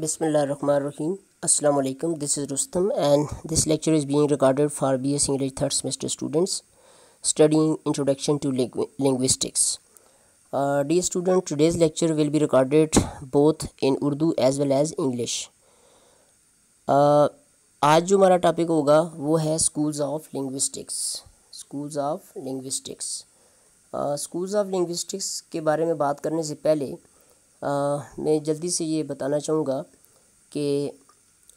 बिसमीम अल्लाम this is Rustam and this lecture is being recorded for B S English third semester students studying introduction to linguistics the student today's lecture will be recorded both in Urdu as well as English आज जो हमारा topic होगा, वो है school of linguistics school of linguistics schools of linguistics के बारे में बात करने से पहले मैं जल्दी से ये बताना चाहूँगा कि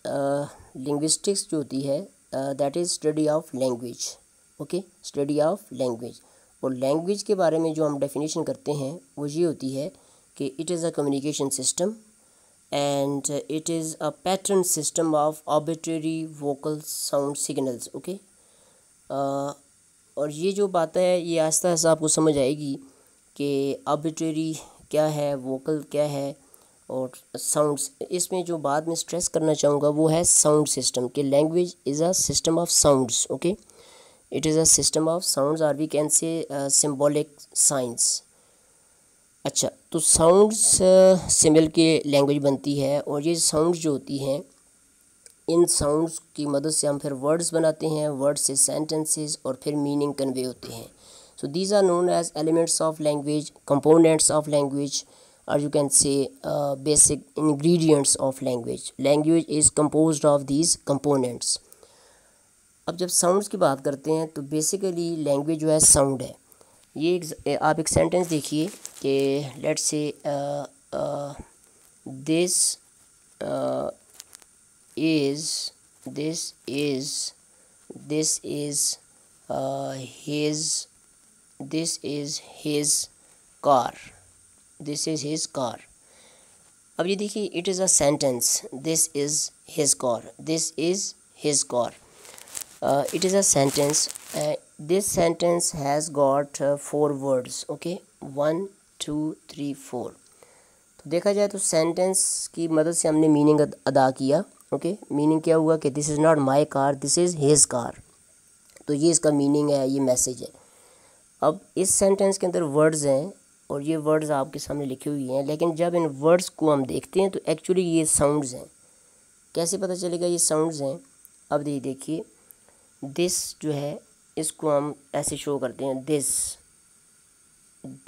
लिंग्विस्टिक्स जो होती है that is study of language okay study of language और लैंग्वेज के बारे में जो हम डेफिनेशन करते हैं, वो ये होती है कि it is a communication system and it is a pattern system of arbitrary vocal sound signals okay और ये जो बात है, ये आहिस्ता आहिस्ता आपको समझ आएगी कि ऑबिटरी क्या है वोकल क्या है और साउंड्स इसमें जो बाद में स्ट्रेस करना चाहूँगा वो है साउंड सिस्टम कि language is a system of sounds okay it is a system of sounds or we can say symbolic science अच्छा तो साउंड्स से मिल के लैंग्वेज बनती है और ये साउंड्स जो होती हैं, इन साउंड्स की मदद से हम फिर वर्ड्स बनाते हैं वर्ड्स से सेंटेंसेस और फिर मीनिंग कन्वे होते हैं। So these are known as elements of language, components of language, or you can say uh, basic ingredients of language. Language is composed of these components. अब जब sounds की बात करते हैं तो बेसिकली लैंग्वेज जो है साउंड है ये एक आप एक सेंटेंस देखिए कि लेट से this is this is this is his car this is his car. अब ये देखिए it is a sentence this is his car this is his car it is a sentence this sentence has got four words okay one two three four तो देखा जाए तो sentence की मदद से हमने मीनिंग अदा किया ओके okay? मीनिंग क्या हुआ कि this is not my car this is his car तो ये इसका मीनिंग है, ये मैसेज है। अब इस सेंटेंस के अंदर वर्ड्स हैं और ये वर्ड्स आपके सामने लिखे हुए हैं, लेकिन जब इन वर्ड्स को हम देखते हैं तो एक्चुअली ये साउंड्स हैं। कैसे पता चलेगा ये साउंड्स हैं? अब ये देखिए। दिस जो है, इसको हम ऐसे शो करते हैं। This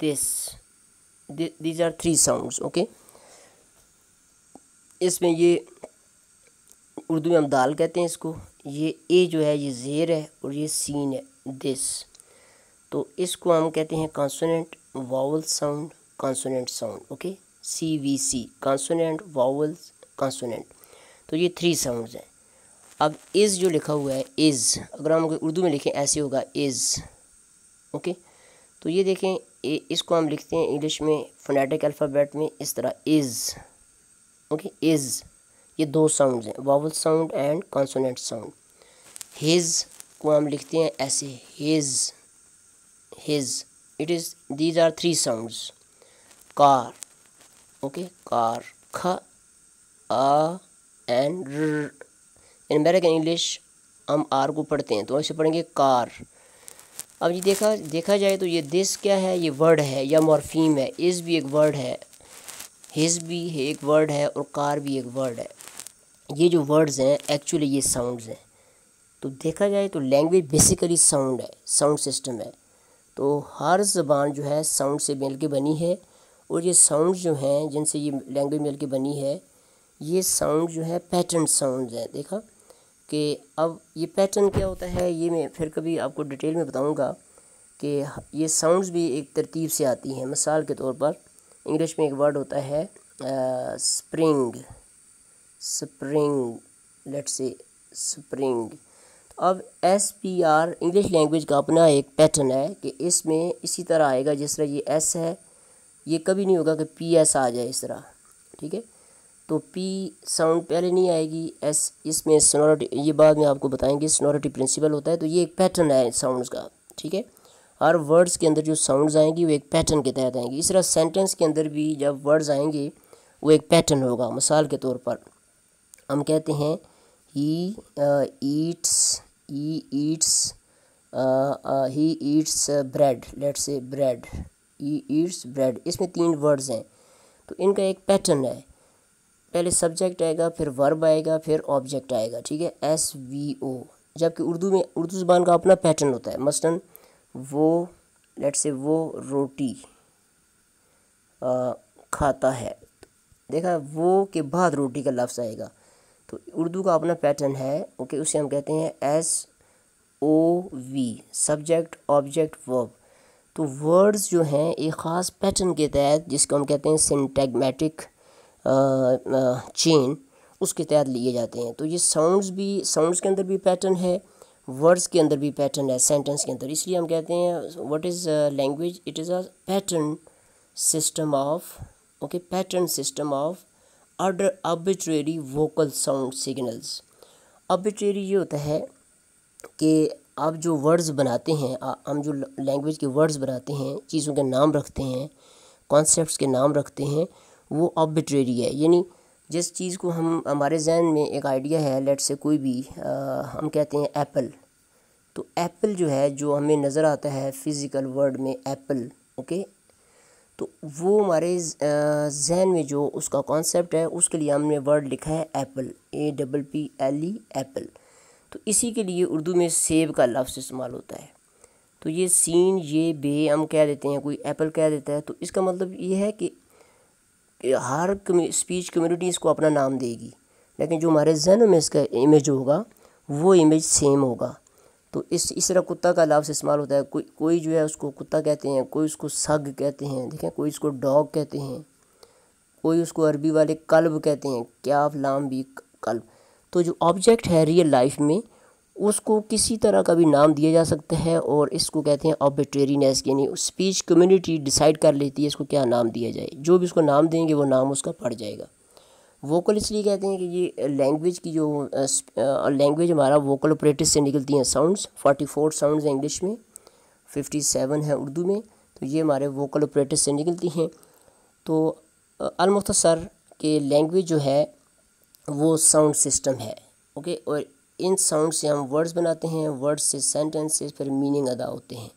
this these are three sounds okay इसमें ये उर्दू में हम दाल कहते हैं इसको। ये ए जो है, ये ज़ेर है और ये सीन है। दिस तो इसको हम कहते हैं consonant vowel sound consonant sound okay C V C consonant vowels consonant तो ये थ्री साउंड्स हैं। अब इज़ जो लिखा हुआ है इज़ अगर हम उर्दू में लिखें ऐसे होगा इज़ ओके तो ये देखें ए, इसको हम लिखते हैं इंग्लिश में फोनेटिक अल्फ़ाबेट में इस तरह इज़ ओके इज़ ये दो साउंड्स हैं vowel sound and consonant sound his को हम लिखते हैं ऐसे his his, it is, these are three sounds car okay car kha, a, and r. In american english, हम आर को पढ़ते हैं तो ऐसे पढ़ेंगे कार। अब ये देखा देखा जाए तो ये दिस क्या है? ये वर्ड है, या मॉर्फीम है इज़ भी एक वर्ड है हिज भी एक वर्ड है, और कार भी एक वर्ड है। ये जो वर्ड्स हैं एक्चुअली ये साउंड्स हैं। तो देखा जाए तो लैंग्वेज बेसिकली साउंड है साउंड सिस्टम है। तो हर ज़बान जो है साउंड से मिल के बनी है और ये साउंड जो हैं, जिनसे ये लैंग्वेज मिल के बनी है, ये साउंड जो है पैटर्न साउंड हैं। देखा कि अब ये पैटर्न क्या होता है, ये मैं फिर कभी आपको डिटेल में बताऊँगा कि ये साउंड्स भी एक तरतीब से आती हैं। मिसाल के तौर पर इंग्लिश में एक वर्ड होता है spring spring let's say spring अब S P R English language का अपना एक पैटर्न है कि इसमें इसी तरह आएगा, जिस तरह ये एस है, ये कभी नहीं होगा कि पी एस आ जाए इस तरह, ठीक है? तो पी साउंड पहले नहीं आएगी एस इसमें सोनोरिटी ये बाद में आपको बताएँगे सोनोरिटी प्रिंसिपल होता है तो ये एक पैटर्न है साउंड्स का, ठीक है? हर वर्ड्स के अंदर जो साउंड्स आएँगी, वो एक पैटर्न के तहत आएँगी। इस तरह सेंटेंस के अंदर भी जब वर्ड्स आएँगे, वो एक पैटर्न होगा, मिसाल के तौर पर, हम कहते हैं he eats he eats uh, uh, he eats uh, bread. Let's say bread. He eats bread. इसमें तीन वर्ड्स हैं। तो इनका एक पैटर्न है। पहले सब्जेक्ट आएगा फिर वर्ब आएगा फिर ऑब्जेक्ट आएगा। ठीक है? एस वी ओ जबकि उर्दू में उर्दू ज़बान का अपना पैटर्न होता है। मसलन वो लेट से वो रोटी आ, खाता है। देखा वो के बाद रोटी का लफ्ज़ आएगा। तो उर्दू का अपना पैटर्न है, ओके, उसे हम कहते हैं S O V, subject, object, verb. तो वर्ड्स जो हैं, एक ख़ास पैटर्न के तहत, जिसको हम कहते हैं सिंटैगमेटिक चेन, उसके तहत लिए जाते हैं। तो ये साउंड्स भी साउंड्स के अंदर भी पैटर्न है वर्ड्स के अंदर भी पैटर्न है सेंटेंस के अंदर। इसलिए हम कहते हैं what is language it is a pattern system of okay pattern system of order arbitrary vocal sound signals arbitrary ये होता है कि आप जो वर्ड्स बनाते हैं हम जो लैंग्वेज के वर्ड्स बनाते हैं चीज़ों के नाम रखते हैं कॉन्सेप्ट्स के नाम रखते हैं वो आर्बिट्रेरी है। यानी जिस चीज़ को हम हमारे जहन में एक आइडिया है लेट से कोई भी आ, हम कहते हैं एप्पल तो एप्पल जो है जो हमें नज़र आता है फ़िज़िकल वर्ड में एप्पल ओके तो वो हमारे जहन में जो उसका कॉन्सेप्ट है, उसके लिए हमने वर्ड लिखा है apple A double P L E apple तो इसी के लिए उर्दू में सेब का लफ्ज़ इस्तेमाल होता है। तो ये सीन, ये बे हम कह देते हैं, कोई एप्पल कह देता है। तो इसका मतलब ये है कि हर स्पीच कम्युनिटी इसको अपना नाम देगी। लेकिन जो हमारे जहन में इसका इमेज होगा, वो इमेज सेम होगा। तो इस इस तरह कुत्ता का लफ्ज़ इस्तेमाल होता है। कोई कोई जो है उसको कुत्ता कहते हैं, कोई उसको सग कहते हैं, देखें, कोई उसको डॉग कहते हैं, कोई उसको अरबी वाले कल्ब कहते हैं, क्या लाम भी कल्ब। तो जो ऑब्जेक्ट है रियल लाइफ में, उसको किसी तरह का भी नाम दिया जा सकता है और इसको कहते हैं ऑबिट्रेरीनेस यानी स्पीच कम्युनिटी डिसाइड कर लेती है इसको क्या नाम दिया जाए। जो भी उसको नाम देंगे, वो नाम उसका पड़ जाएगा। वोकल इसलिए कहते हैं कि ये लैंग्वेज की जो लैंग्वेज हमारा वोकल ऑपरेटिव से निकलती हैं साउंड्स फोर्टी फोर साउंड हैं इंग्लिश में फिफ्टी सेवन है उर्दू में तो ये हमारे वोकल ऑपरेटिव से निकलती हैं। तो अलमुख्तसर के लैंग्वेज जो है, वो साउंड सिस्टम है ओके और इन साउंड से हम वर्ड्स बनाते हैं वर्ड्स से सेंटेंसेस फिर मीनिंग अदा होते हैं,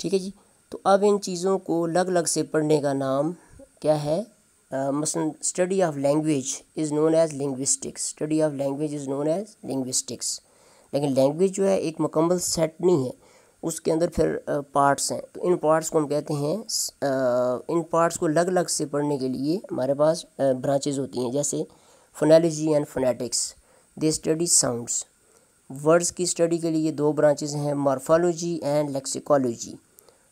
ठीक है जी? तो अब इन चीज़ों को अलग अलग से पढ़ने का नाम क्या है? मसलन study of language is known as linguistics study of language is known as linguistics लेकिन लैंग्वेज जो है, एक मुकम्मल सेट नहीं है। उसके अंदर फिर पार्ट्स हैं। तो इन पार्ट्स को हम कहते हैं इन पार्ट्स को अलग अलग से पढ़ने के लिए हमारे पास ब्रांचेज होती हैं। जैसे phonology and phonetics they study sounds words की स्टडी के लिए दो ब्रांचेज हैं मॉर्फोलॉजी एंड लेक्सिकोलॉजी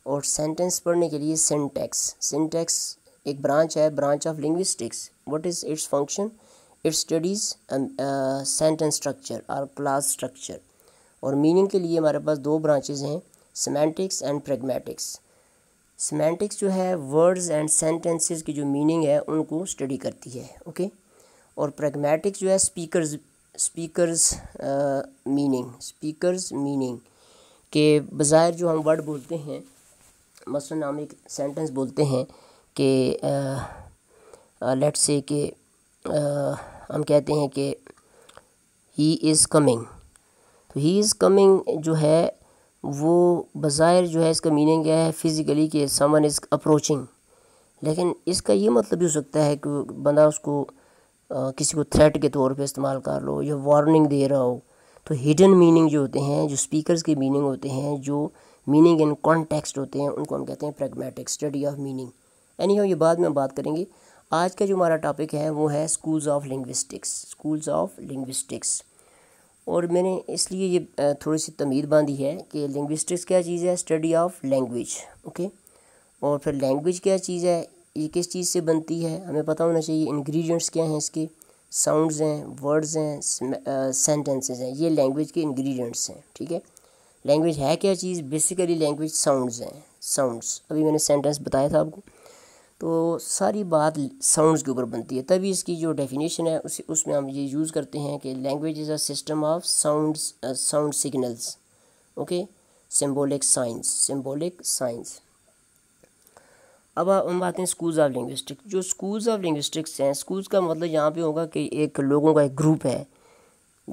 और सेंटेंस पढ़ने के लिए सिंटेक्स सिंटेक्स एक ब्रांच है branch of linguistics what is its function it studies sentence structure और क्लास स्ट्रक्चर और मीनिंग के लिए हमारे पास दो ब्रांचेज हैं सीमेंटिक्स एंड प्रेगमेटिक्स सीमेंटिक्स जो है वर्ड्स एंड सेंटेंसेस की जो मीनिंग है, उनको स्टडी करती है ओके okay? और प्रैग्मेटिक्स जो है speakers speakers meaning speakers meaning के बज़ाहिर जो हम वर्ड बोलते हैं, मसलन हम एक सेंटेंस बोलते हैं कि लेट से कि हम कहते हैं कि ही इज़ कमिंग तो ही इज़ कमिंग जो है वो बज़ाहिर जो है इसका मीनिंग क्या है? फ़िज़िकली कि समन इज़ अप्रोचिंग लेकिन इसका ये मतलब भी हो सकता है कि बंदा उसको आ, किसी को थ्रेट के तौर पे इस्तेमाल कर लो या वार्निंग दे रहा हो। तो हिडन मीनिंग जो होते हैं जो स्पीकर्स के मीनिंग होते हैं जो मीनिंग इन कॉन्टेक्स्ट होते हैं उनको हम कहते हैं pragmatic study of meaning anyhow ये बाद में बात करेंगे। आज का जो हमारा टॉपिक है, वो है schools of linguistics schools of linguistics और मैंने इसलिए ये थोड़ी सी तमीद बांधी है कि लिंग्विस्टिक्स क्या चीज़ है? स्टडी ऑफ़ लैंग्वेज ओके और फिर लैंग्वेज क्या चीज़ है? ये किस चीज़ से बनती है? हमें पता होना चाहिए इंग्रेडिएंट्स क्या हैं इसके? साउंड्स हैं वर्ड्स हैं सेंटेंसेस हैं, ये लैंग्वेज के इंग्रेडिएंट्स हैं, ठीक है? लैंग्वेज है क्या चीज़? बेसिकली लैंग्वेज साउंड्स हैं साउंड्स अभी मैंने सेंटेंस बताया था आपको। तो सारी बात साउंड्स के ऊपर बनती है। तभी इसकी जो डेफिनेशन है, उस, उसमें हम ये यूज़ करते हैं कि language is a system of sounds sound signals okay symbolic science symbolic science अब हम बात हैं स्कूल्स ऑफ़ लिंग्विस्टिक्स जो स्कूल्स ऑफ़ लिंग्विस्टिक्स हैं स्कूल्स का मतलब यहाँ पे होगा कि एक लोगों का एक ग्रुप है।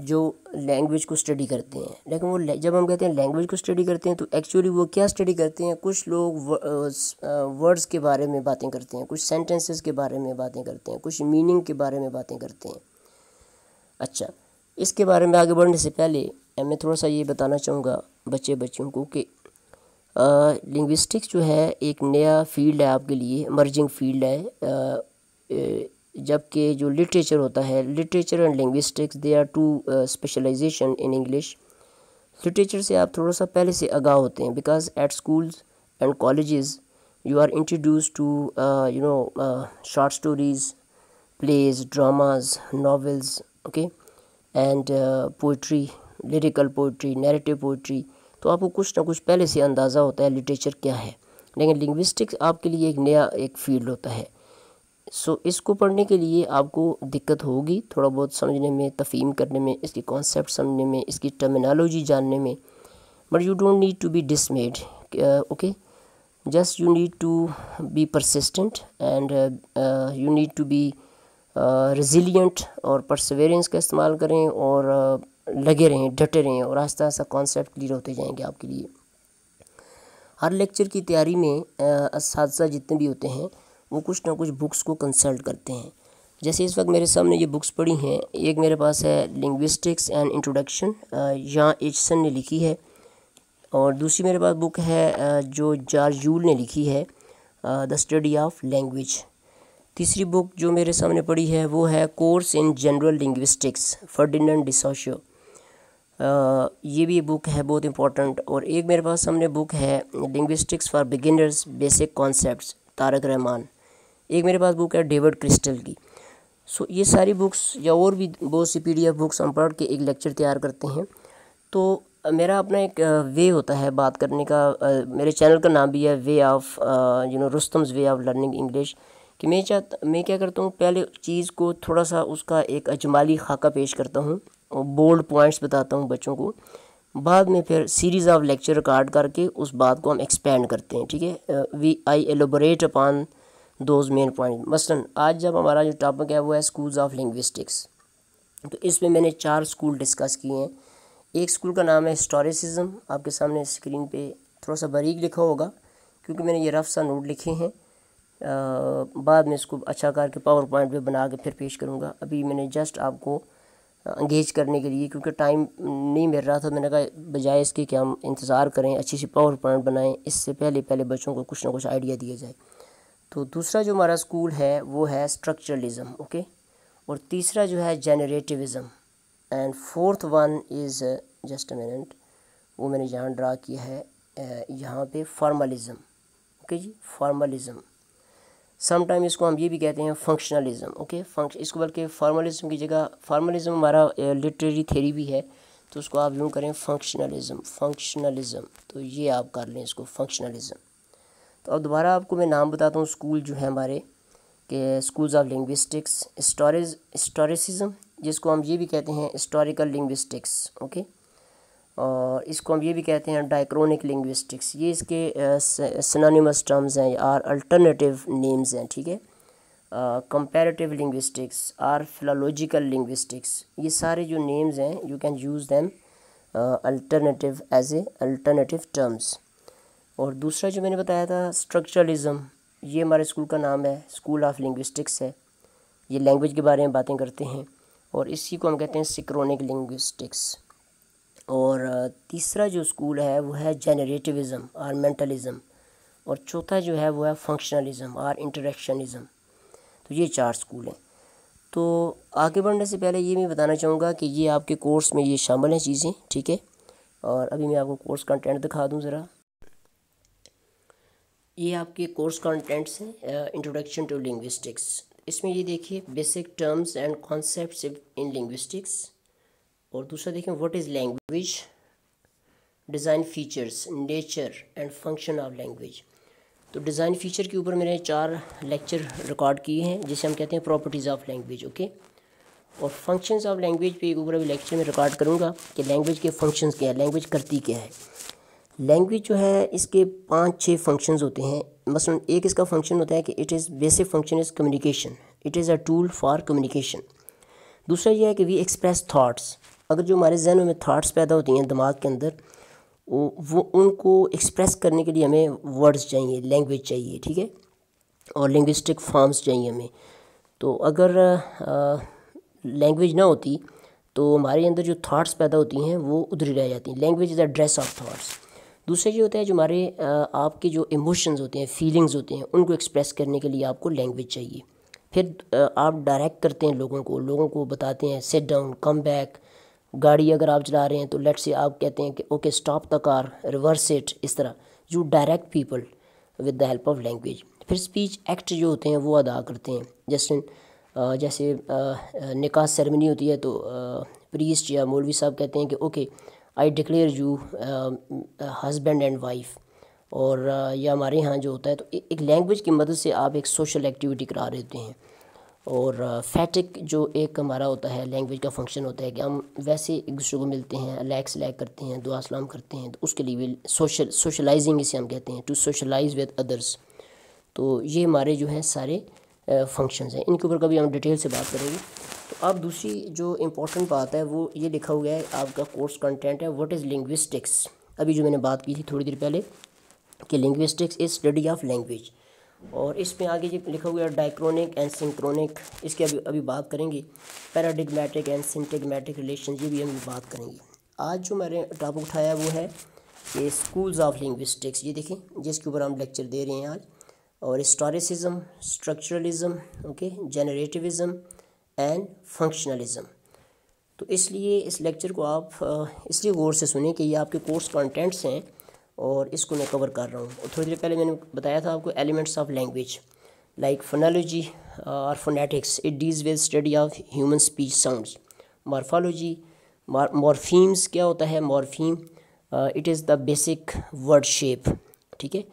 जो लैंग्वेज को स्टडी करते हैं। लेकिन वो जब हम कहते हैं लैंग्वेज को स्टडी करते हैं तो एक्चुअली वो क्या स्टडी करते हैं? कुछ लोग वर्ड्स के बारे में बातें करते हैं, कुछ सेंटेंसेस के बारे में बातें करते हैं, कुछ मीनिंग के बारे में बातें करते हैं। अच्छा इसके बारे में आगे बढ़ने से पहले मैं थोड़ा सा ये बताना चाहूँगा बच्चे बच्चियों को कि लिंग्विस्टिक्स जो है, एक नया फ़ील्ड है आपके लिए मर्जिंग फ़ील्ड है जबकि जो लिटरेचर होता है literature and linguistics they are two specialization in English literature से आप थोड़ा सा पहले से आगाह होते हैं because at schools and colleges you are introduce to you know short stories plays dramas novels okay and poetry lyrical poetry narrative poetry तो आपको कुछ ना कुछ पहले से अंदाज़ा होता है लिटरेचर क्या है। लेकिन लिंग्विस्टिक्स आपके लिए एक नया, एक फ़ील्ड होता है। सो इसको पढ़ने के लिए आपको दिक्कत होगी थोड़ा बहुत समझने में तफीम करने में इसकी कॉन्सेप्ट समझने में इसकी टर्मिनोलॉजी जानने में। But you don't need to be dismayed okay just you need to be persistent and you need to be resilient और परसवेरेंस का इस्तेमाल करें और uh, लगे रहें डटे रहें और आस्ता आस्ता कॉन्सेप्ट क्लियर होते जाएँगे आपके लिए। हर लेक्चर की तैयारी में इस uh, जितने भी होते हैं वो कुछ ना कुछ बुक्स को कंसल्ट करते हैं। जैसे इस वक्त मेरे सामने ये बुक्स पढ़ी हैं, एक मेरे पास है लिंग्विस्टिक्स एंड इंट्रोडक्शन यहाँ एचसन ने लिखी है, और दूसरी मेरे पास बुक है जो जारजूल ने लिखी है द स्टडी ऑफ़ लैंग्वेज तीसरी बुक जो मेरे सामने पड़ी है, वो है course in general linguistics Ferdinand de Saussure ये भी बुक है, बहुत इंपॉर्टेंट और एक मेरे पास सामने बुक है linguistics for beginners basic concepts Tariq Rahman. एक मेरे पास बुक है डेविड क्रिस्टल की। सो ये सारी बुक्स या और भी बहुत सी पीडीएफ बुक्स हम पढ़ के एक लेक्चर तैयार करते हैं। तो मेरा अपना एक वे होता है बात करने का। मेरे चैनल का नाम भी है way of you know Rustam's way of learning English कि मैं चाहता, मैं क्या करता हूँ, पहले चीज़ को थोड़ा सा उसका एक अजमाली खाका पेश करता हूँ बोल्ड पॉइंट्स बताता हूँ बच्चों को। बाद में फिर सीरीज़ ऑफ़ लेक्चर रिकॉर्ड करके उस बात को हम एक्सपेंड करते हैं, ठीक है? We I elaborate upon those main point मसलन, आज जब हमारा जो टॉपिक है, वो है स्कूल्स ऑफ़ लिंग्विस्टिक्स तो इसमें मैंने चार स्कूल डिस्कस किए हैं। एक स्कूल का नाम है हिस्टोरिसिज्म आपके सामने स्क्रीन पे थोड़ा सा बारीक लिखा होगा, क्योंकि मैंने ये रफ सा नोट लिखे हैं। बाद में इसको अच्छा करके पावर पॉइंट पे बना के फिर पेश करूँगा। अभी मैंने जस्ट आपको इंगेज करने के लिए, क्योंकि टाइम नहीं मिल रहा था, मैंने कहा बजाय इसके कि हम इंतज़ार करें अच्छी सी पावर पॉइंट बनाएँ, इससे पहले पहले बच्चों को कुछ ना कुछ आइडिया दिया जाए। तो दूसरा जो हमारा स्कूल है, वो है स्ट्रक्चरलिज़म ओके और तीसरा जो है generativism and fourth one is just minute वो मैंने यहाँ ड्रा किया है यहाँ पे फॉर्मलिज़म ओके जी? फॉर्मलिज़म समटाइम इसको हम ये भी कहते हैं फंक्शनलिज्म ओके फंक्श इसको बल्कि फार्मलिज्म की जगह फार्मलिज्म हमारा लिटरेरी थेरी भी है तो उसको आप यूँ करें फंक्शनलिज्म फंक्शनलिज्म तो ये आप कर लें इसको फंक्शनलिज्म तो अब दोबारा आपको मैं नाम बताता हूँ स्कूल जो है हमारे, के schools of linguistics storage historicism जिसको हम ये भी कहते हैं हिस्टोरिकल लिंग्विस्टिक्स, ओके? और इसको हम ये भी कहते हैं डाइक्रोनिक लिंग्विस्टिक्स। ये इसके सिनोनिमस टर्म्स हैं आर अल्टरनेटिव नेम्स हैं, ठीक है? Comparative linguistics or philological linguistics ये सारे जो नेम्स हैं you can use them alternative as a alternative terms और दूसरा जो मैंने बताया था स्ट्रक्चरलिज़म ये हमारे स्कूल का नाम है स्कूल ऑफ़ लिंग्विस्टिक्स है। ये लैंग्वेज के बारे में बातें करते हैं और इसी को हम कहते हैं सिक्रोनिक लिंग्विस्टिक्स और तीसरा जो स्कूल है, वो है जनरेटिविज़म और मेंटलिज़म और चौथा जो है, वो है फंक्शनलिज़म और इंटरेक्शनिज़म तो ये चार स्कूल हैं। तो आगे बढ़ने से पहले ये मैं बताना चाहूँगा कि ये आपके कोर्स में ये शामिल हैं चीज़ें, ठीक है? और अभी मैं आपको कोर्स कंटेंट दिखा दूँ ज़रा। ये आपके कोर्स कंटेंट्स हैं इंट्रोडक्शन टू लिंग्विस्टिक्स इसमें ये देखिए basic terms and concepts in linguistics और दूसरा देखें what is language design features nature and function of language तो डिज़ाइन फीचर के ऊपर मैंने चार लेक्चर रिकॉर्ड किए हैं, जिसे हम कहते हैं प्रॉपर्टीज़ ऑफ़ लैंग्वेज ओके और फ़ंक्शंस ऑफ़ लैंग्वेज पे एक ऊपर अभी लेक्चर में रिकॉर्ड करूँगा कि लैंग्वेज के फ़ंक्शंस क्या है लैंग्वेज करती क्या है। लैंग्वेज जो है, इसके पाँच छः फ़ंक्शंस होते हैं। मसलन एक इसका फ़ंक्शन होता है कि it is basic function is communication it is a tool for communication दूसरा यह है कि वी एक्सप्रेस थाट्स अगर जो हमारे जहनों में थाट्स पैदा होती हैं, दिमाग के अंदर, वो उनको एक्सप्रेस करने के लिए हमें वर्ड्स चाहिए लैंग्वेज चाहिए, ठीक है? और लिंग्विस्टिक फॉर्म्स चाहिए हमें। तो अगर लैंग्वेज ना होती तो हमारे अंदर जो थाट्स पैदा होती हैं, वो उधर रह जाती हैं। Language is a dress of thoughts दूसरा ये होता है जो हमारे आपके जो इमोशंस होते हैं फीलिंग्स होते हैं, उनको एक्सप्रेस करने के लिए आपको लैंग्वेज चाहिए। फिर आप डायरेक्ट करते हैं लोगों को लोगों को बताते हैं सेट डाउन कम बैक गाड़ी अगर आप चला रहे हैं तो लेट से आप कहते हैं कि okay stop the car reverse it इस तरह। You direct people with the help of language फिर स्पीच एक्ट जो होते हैं वो अदा करते हैं। जैसे जैसे निकाह सेरेमनी होती है तो प्रीस्ट या मौलवी साहब कहते हैं कि okay I declare you husband and wife और uh, यह हमारे यहाँ जो होता है तो ए, एक लैंग्वेज की मदद से आप एक सोशल एक्टिविटी करा देते हैं। और फैटिक uh, जो एक हमारा होता है लैंग्वेज का फ़ंक्शन होता है कि हम वैसे एक दूसरे को मिलते हैं लैक करते हैं दुआ सलाम करते हैं तो उसके लिए भी सोशल सोशलाइजिंग इसे हम कहते हैं टू सोशलाइज विद अदर्स तो ये हमारे जो हैं सारे फ़ंक्शंस हैं। इनके ऊपर कभी हम डिटेल से बात करेंगे। तो अब दूसरी जो इम्पोर्टेंट बात है, वो ये लिखा हुआ है, आपका कोर्स कंटेंट है व्हाट इज़ लिंग्विस्टिक्स अभी जो मैंने बात की थी थोड़ी देर पहले, कि linguistics is study of language और इसमें आगे जो लिखा हुआ है डाइक्रोनिक एंड सिंक्रोनिक इसके अभी अभी बात करेंगे। पैराडिगमेटिक एंड सिंटेगमेटिक रिलेशन ये भी हम बात करेंगे। आज जो मैंने टॉपिक उठाया वो है कि स्कूल्स ऑफ़ लिंग्विस्टिक्स ये देखें, जिसके ऊपर हम लेक्चर दे रहे हैं आज। और historicism structuralism okay generativism and functionalism तो इसलिए इस लेक्चर को आप इसलिए गौर से सुने कि ये आपके कोर्स कंटेंट्स हैं और इसको मैं कवर कर रहा हूँ। और थोड़ी देर पहले मैंने बताया था आपको elements of language like phonology और phonetics it deals with study of human speech sounds morphology morphemes क्या होता है? Morpheme it is the basic word shape ठीक है?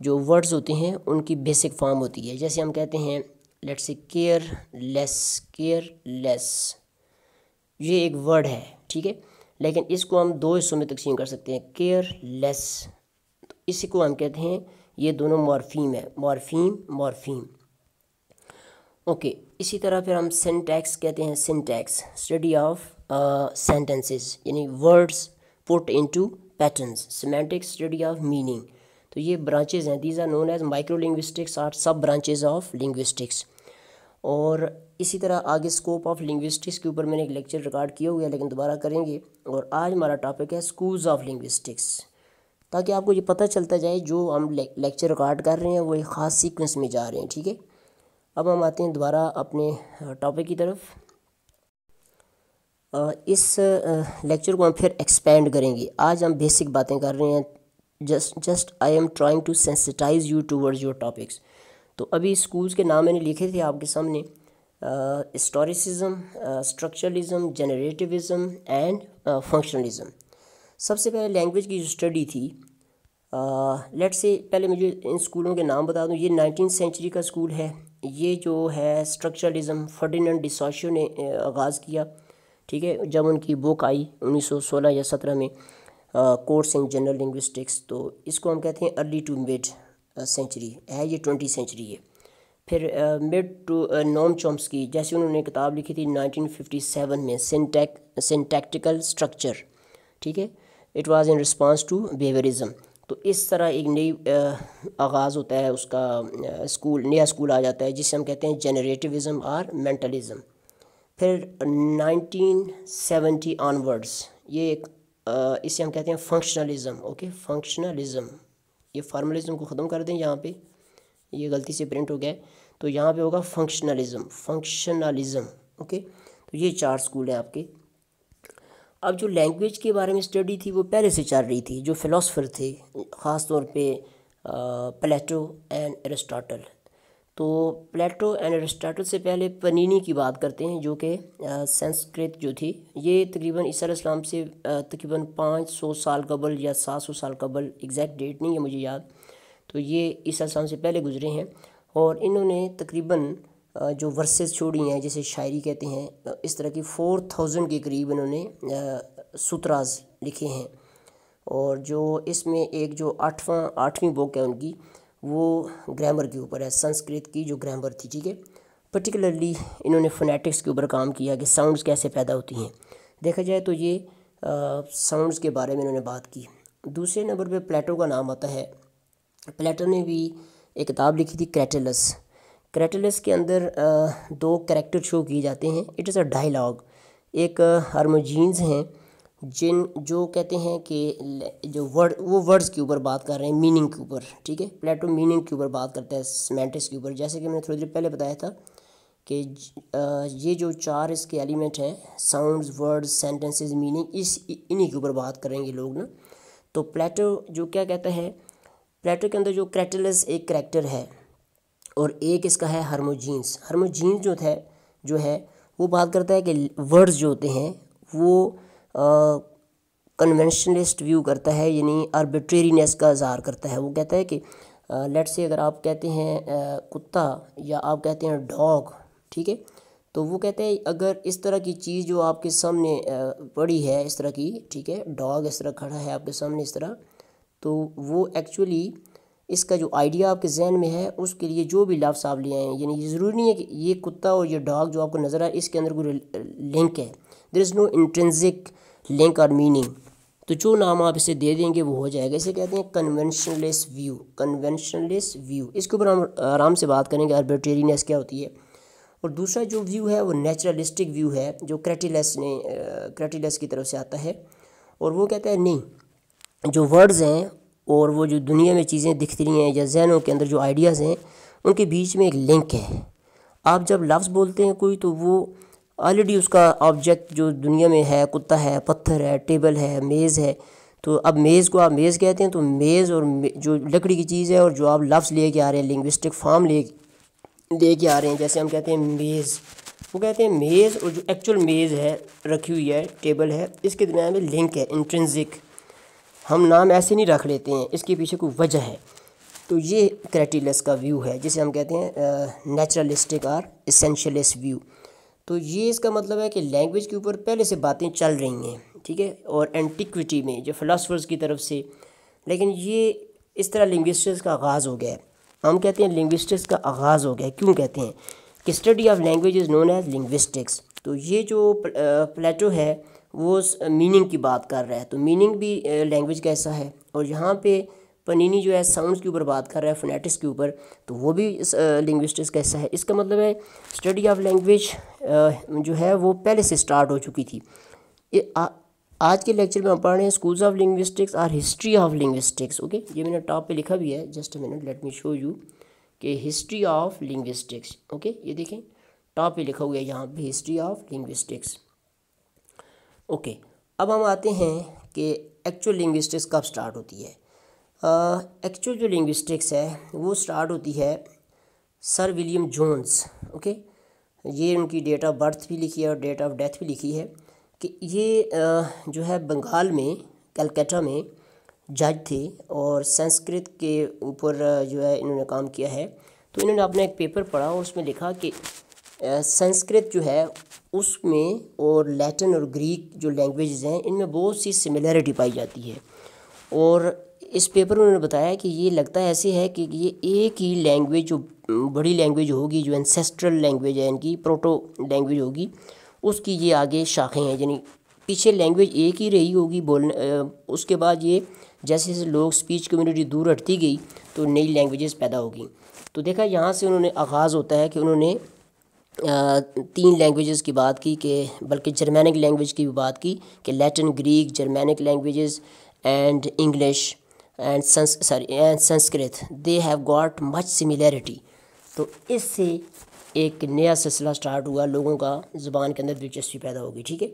जो वर्ड्स होते हैं, उनकी बेसिक फॉर्म होती है। जैसे हम कहते हैं let's say care less care less ये एक वर्ड है, ठीक है? लेकिन इसको हम दो हिस्सों में तकसीम कर सकते हैं केयर लेस तो इसी को हम कहते हैं, ये दोनों मॉर्फीम है मॉर्फीम मॉर्फीम ओके इसी तरह फिर हम सिंटैक्स कहते हैं सिंटैक्स स्टडी ऑफ़ सेंटेंसेस यानी words put into patterns semantic study of meaning तो ये ब्रांचेज हैं. These are known as micro linguistics are sub branches of linguistics और इसी तरह आगे स्कोप ऑफ़ लिंग्विस्टिक्स के ऊपर मैंने एक लेक्चर रिकॉर्ड किया हुआ है, लेकिन दोबारा करेंगे. और आज हमारा टॉपिक है स्कूल्स ऑफ़ लिंग्विस्टिक्स ताकि आपको ये पता चलता जाए जो हम लेक्चर रिकॉर्ड कर रहे हैं, वो एक ख़ास सीक्वेंस में जा रहे हैं, ठीक है? अब हम आते हैं दोबारा अपने टॉपिक की तरफ़. इस लेक्चर को हम फिर एक्सपेंड करेंगे. आज हम बेसिक बातें कर रहे हैं just just I am trying to sensitize you towards your topics तो अभी स्कूल्स के नाम मैंने लिखे थे आपके सामने historicism structuralism generativism and functionalism सबसे पहले लैंग्वेज की जो स्टडी थी लेट से पहले मुझे इन स्कूलों के नाम बता दूँ, ये नाइनटीन सेंचुरी का स्कूल है। ये जो है स्ट्रक्चरलिज्म फर्डिनेंड डिसोशियो ने आगाज़ किया, ठीक है? जब उनकी बुक आई 1916 या 17 में। कोर्स इन जनरल लिंग्विस्टिक्स तो इसको हम कहते हैं अर्ली टू मिड सेंचुरी। है ये ट्वेंटी सेंचुरी है फिर मिड टू नोम चॉम्स्की जैसे उन्होंने किताब लिखी थी 1957 में, सिंटेक, सिंटेक्टिकल स्ट्रक्चर। ठीक है? It was in response to behaviourism तो इस तरह एक नई आगाज़ होता है उसका स्कूल, नया स्कूल आ जाता है, जिसे हम कहते हैं जनरेटिविज़म और मेंटलिज्म फिर 1970 ऑनवर्ड्स ये एक इसे हम कहते हैं फंक्शनलिज्म ओके फंक्शनलिज्म ये फार्मलिज्म को ख़त्म कर दें यहाँ पे। ये गलती से प्रिंट हो गया तो यहाँ पे होगा फंक्शनलिज्म फंक्शनलिज्म ओके तो ये चार स्कूल हैं आपके। अब जो लैंग्वेज के बारे में स्टडी थी, वो पहले से चल रही थी, जो फ़िलासफ़र थे ख़ास तौर पे प्लेटो एंड एरिस्टोटल तो प्लेटो एंड एरिस्टोटल से पहले पनीनी की बात करते हैं, जो कि संस्कृत जो थी, ये तकरीबन ईसा इस्लाम से तकरीबन पाँच सौ साल कबल या सात सौ साल कबल एग्जैक्ट डेट नहीं है मुझे याद। तो ये ईसा इस्लाम से पहले गुजरे हैं और इन्होंने तकरीबन जो वर्सेस छोड़ी हैं, जैसे शायरी कहते हैं इस तरह की फ़ोर थाउज़ेंड के करीब इन्होंने सूत्राज लिखे हैं। और जो इसमें एक जो आठवां, आठवीं बुक है उनकी वो ग्रामर के ऊपर है संस्कृत की जो ग्रामर थी ठीक है? पर्टिकुलरली इन्होंने फोनेटिक्स के ऊपर काम किया कि साउंड्स कैसे पैदा होती हैं। देखा जाए तो ये साउंड्स के बारे में इन्होंने बात की। दूसरे नंबर पे प्लेटो का नाम आता है। प्लेटो ने भी एक किताब लिखी थी क्रेटलस क्रेटलस के अंदर आ, दो करेक्टर शो किए जाते हैं। इट इज़ अ डायलॉग एक हारमोजीन्स हैं। जिन, जो कहते हैं कि जो वर्ड वो वर्ड्स के ऊपर बात कर रहे हैं मीनिंग के ऊपर, ठीक है? प्लेटो मीनिंग के ऊपर बात करता है सीमेंटिक्स के ऊपर। जैसे कि मैंने थोड़ी देर पहले बताया था कि ये जो चार इसके एलिमेंट हैं साउंड्स वर्ड्स सेंटेंसेस मीनिंग इस इन्हीं के ऊपर बात करेंगे लोग ना। तो प्लेटो जो क्या कहता है प्लेटो के अंदर जो क्रेटलस एक करेक्टर है और एक इसका है हारमोजीन्स हारमोजीन्स जो है जो है, वो बात करता है कि वर्ड्स जो होते हैं, वो कन्वेंशनलिस्ट व्यू करता है, यानी आर्बिट्रेरीनेस का इजहार करता है। वो कहता है कि लेट्स से अगर आप कहते हैं कुत्ता या आप कहते हैं डॉग ठीक है? तो वो कहते हैं, अगर इस तरह की चीज़ जो आपके सामने पड़ी है इस तरह की, ठीक है? डॉग इस तरह खड़ा है आपके सामने इस तरह तो वो एक्चुअली इसका जो आइडिया आपके जहन में है, उसके लिए जो भी लफ्स आप ले आए हैं, यानी ये ज़रूरी नहीं है कि ये कुत्ता और ये डॉग जो आपको नज़र आए, इसके अंदर कोई लिंक है। There is no intrinsic link और मीनिंग तो जो नाम आप इसे दे देंगे, वो हो जाएगा। इसे कहते हैं कन्वेंशनलेस व्यू कन्वेंशनलेस व्यू इसके ऊपर हम आराम से बात करेंगे आर्बिट्रेरीनेस क्या होती है। और दूसरा जो व्यू है, वो नेचुरलिस्टिक व्यू है, जो क्रेटिलस ने क्रेटिलस की तरफ़ से आता है। और वो कहता है, नहीं, जो वर्ड्स हैं और वो जो दुनिया में चीज़ें दिखती रही हैं या जहनों के अंदर जो आइडियाज़ हैं, उनके बीच में एक लिंक है। आप जब लफ्ज़ बोलते हैं कोई तो वो ऑलरेडी उसका ऑब्जेक्ट जो दुनिया में है, कुत्ता है, पत्थर है टेबल है मेज़ है तो अब मेज़ को आप मेज़ कहते हैं तो मेज़ और जो लकड़ी की चीज़ है और जो आप लफ्ज़ ले के आ रहे हैं लिंग्विस्टिक फॉर्म ले ले के आ रहे हैं, जैसे हम कहते हैं मेज़ वो कहते हैं मेज़ और जो एक्चुअल मेज़ है, रखी हुई है टेबल है, इसके दरमियान में लिंक है इंट्रेंसिक हम नाम ऐसे नहीं रख लेते हैं, इसके पीछे कोई वजह है। तो ये क्रेटिलस का व्यू है, जिसे हम कहते हैं नेचुरलिस्टिक और इसेंशलिस्ट व्यू तो ये इसका मतलब है कि लैंग्वेज के ऊपर पहले से बातें चल रही हैं, ठीक है? और एंटिक्विटी में, जो फ़िलासफ़र्स की तरफ़ से, लेकिन ये इस तरह लिंग्विस्टिक्स का आगाज़ हो गया है। हम कहते हैं लिंग्विस्टिक्स का आगाज़ हो गया है। क्यों कहते हैं? कि study of language is known as linguistics तो ये जो प्लेटो है, वो मीनिंग की बात कर रहा है। तो मीनिंग भी लैंग्वेज का ऐसा है। और यहाँ पे पनीनी जो है साउंड्स के ऊपर बात कर रहा है फोनेटिक्स के ऊपर तो वो भी इस लिंग्विस्टिक्स का हिस्सा है। इसका मतलब है स्टडी ऑफ़ लैंग्वेज जो है वो पहले से स्टार्ट हो चुकी थी। आ, आज के लेक्चर में हम पढ़ रहे हैं स्कूल्स ऑफ़ लिंग्विस्टिक्स और हिस्ट्री ऑफ़ लिंग्विस्टिक्स ओके ये मैंने टॉप पे लिखा भी है just a minute let me show you कि हिस्ट्री ऑफ़ लिंग्विस्टिक्स ओके ये देखें टॉप पे लिखा हुआ है यहाँ पे हिस्ट्री ऑफ़ लिंग्विस्टिक्स ओके अब हम आते हैं कि एक्चुअल लिंग्विस्टिक्स कब स्टार्ट होती है। एक्चुअल जो लिंग्विस्टिक्स है, वो स्टार्ट होती है सर विलियम जोन्स ओके ये उनकी डेट ऑफ़ बर्थ भी लिखी है और डेट ऑफ़ डेथ भी लिखी है कि ये जो है बंगाल में, कलकत्ता में जज थे और संस्कृत के ऊपर जो है इन्होंने काम किया है। तो इन्होंने अपना एक पेपर पढ़ा और उसमें लिखा कि संस्कृत जो है उसमें और लैटिन और ग्रीक जो लैंग्वेजेस हैं, इनमें बहुत सी सिमिलरिटी पाई जाती है। और इस पेपर में उन्होंने बताया कि ये लगता है ऐसे है कि ये एक ही लैंग्वेज जो बड़ी लैंग्वेज होगी, जो एंसेस्ट्रल लैंग्वेज है, इनकी प्रोटो लैंग्वेज होगी, उसकी ये आगे शाखें हैं, यानी पीछे लैंग्वेज एक ही रही होगी बोलने उसके बाद ये जैसे जैसे लोग स्पीच कम्युनिटी दूर हटती गई तो नई लैंग्वेजेस पैदा होगी। तो देखा, यहाँ से उन्होंने आगाज़ होता है कि उन्होंने तीन लैंग्वेजेस की बात की, कि बल्कि जर्मेनिक लैंग्वेज की भी बात की, कि Latin Greek Germanic languages and English and sorry and Sanskrit they have got much similarity तो इससे एक नया सिलसिला स्टार्ट हुआ लोगों का, ज़ुबान के अंदर दिलचस्पी पैदा होगी, ठीक है?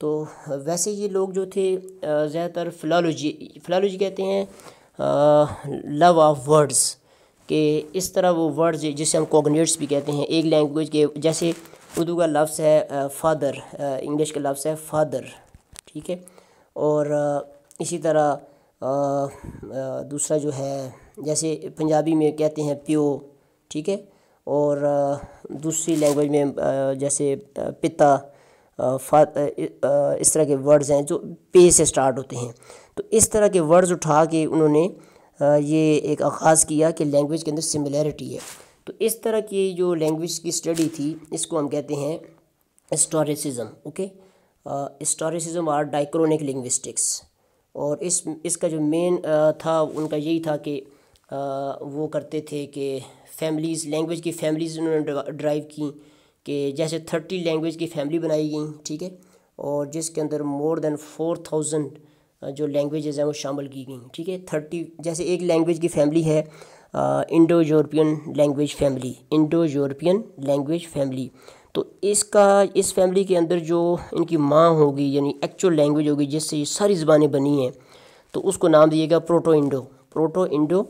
तो वैसे ये लोग जो थे ज़्यादातर फ़िलालोजी फ़िलालोजी कहते हैं लव ऑफ़ वर्ड्स के इस तरह वो वर्ड्स जिसे हम कोगनेट्स भी कहते हैं, एक लैंग्वेज के, जैसे उर्दू का लफ्ज़ है फादर इंग्लिश का लफ्ज़ है फादर ठीक है? और इसी तरह दूसरा जो है, जैसे पंजाबी में कहते हैं प्यो, ठीक है? और दूसरी लैंग्वेज में जैसे पिता इस तरह के वर्ड्स हैं जो पे से स्टार्ट होते हैं। तो इस तरह के वर्ड्स उठा के उन्होंने ये एक आगाज़ किया कि लैंग्वेज के अंदर सिमिलैरिटी है। तो इस तरह की जो लैंग्वेज की स्टडी थी, इसको हम कहते हैं historicism okay historicism or diachronic linguistics और इस, इसका जो मेन था, उनका यही था कि वो करते थे कि फैमिलीज़ लैंग्वेज की फैमिलीज़ उन्होंने ड्राइव की कि जैसे थर्टी लैंग्वेज की फैमिली बनाई गई, ठीक है? और जिसके अंदर मोर देन फोर थाउज़ेंड जो लैंग्वेजेस हैं वो शामिल की गई, ठीक है? थर्टी जैसे एक लैंग्वेज की फैमिली है Indo European language family Indo European language family तो इसका, इस फैमिली के अंदर जो इनकी माँ होगी, यानी एक्चुअल लैंग्वेज होगी, जिससे ये सारी ज़बानें बनी हैं तो उसको नाम दिएगा proto Indo. Proto Indo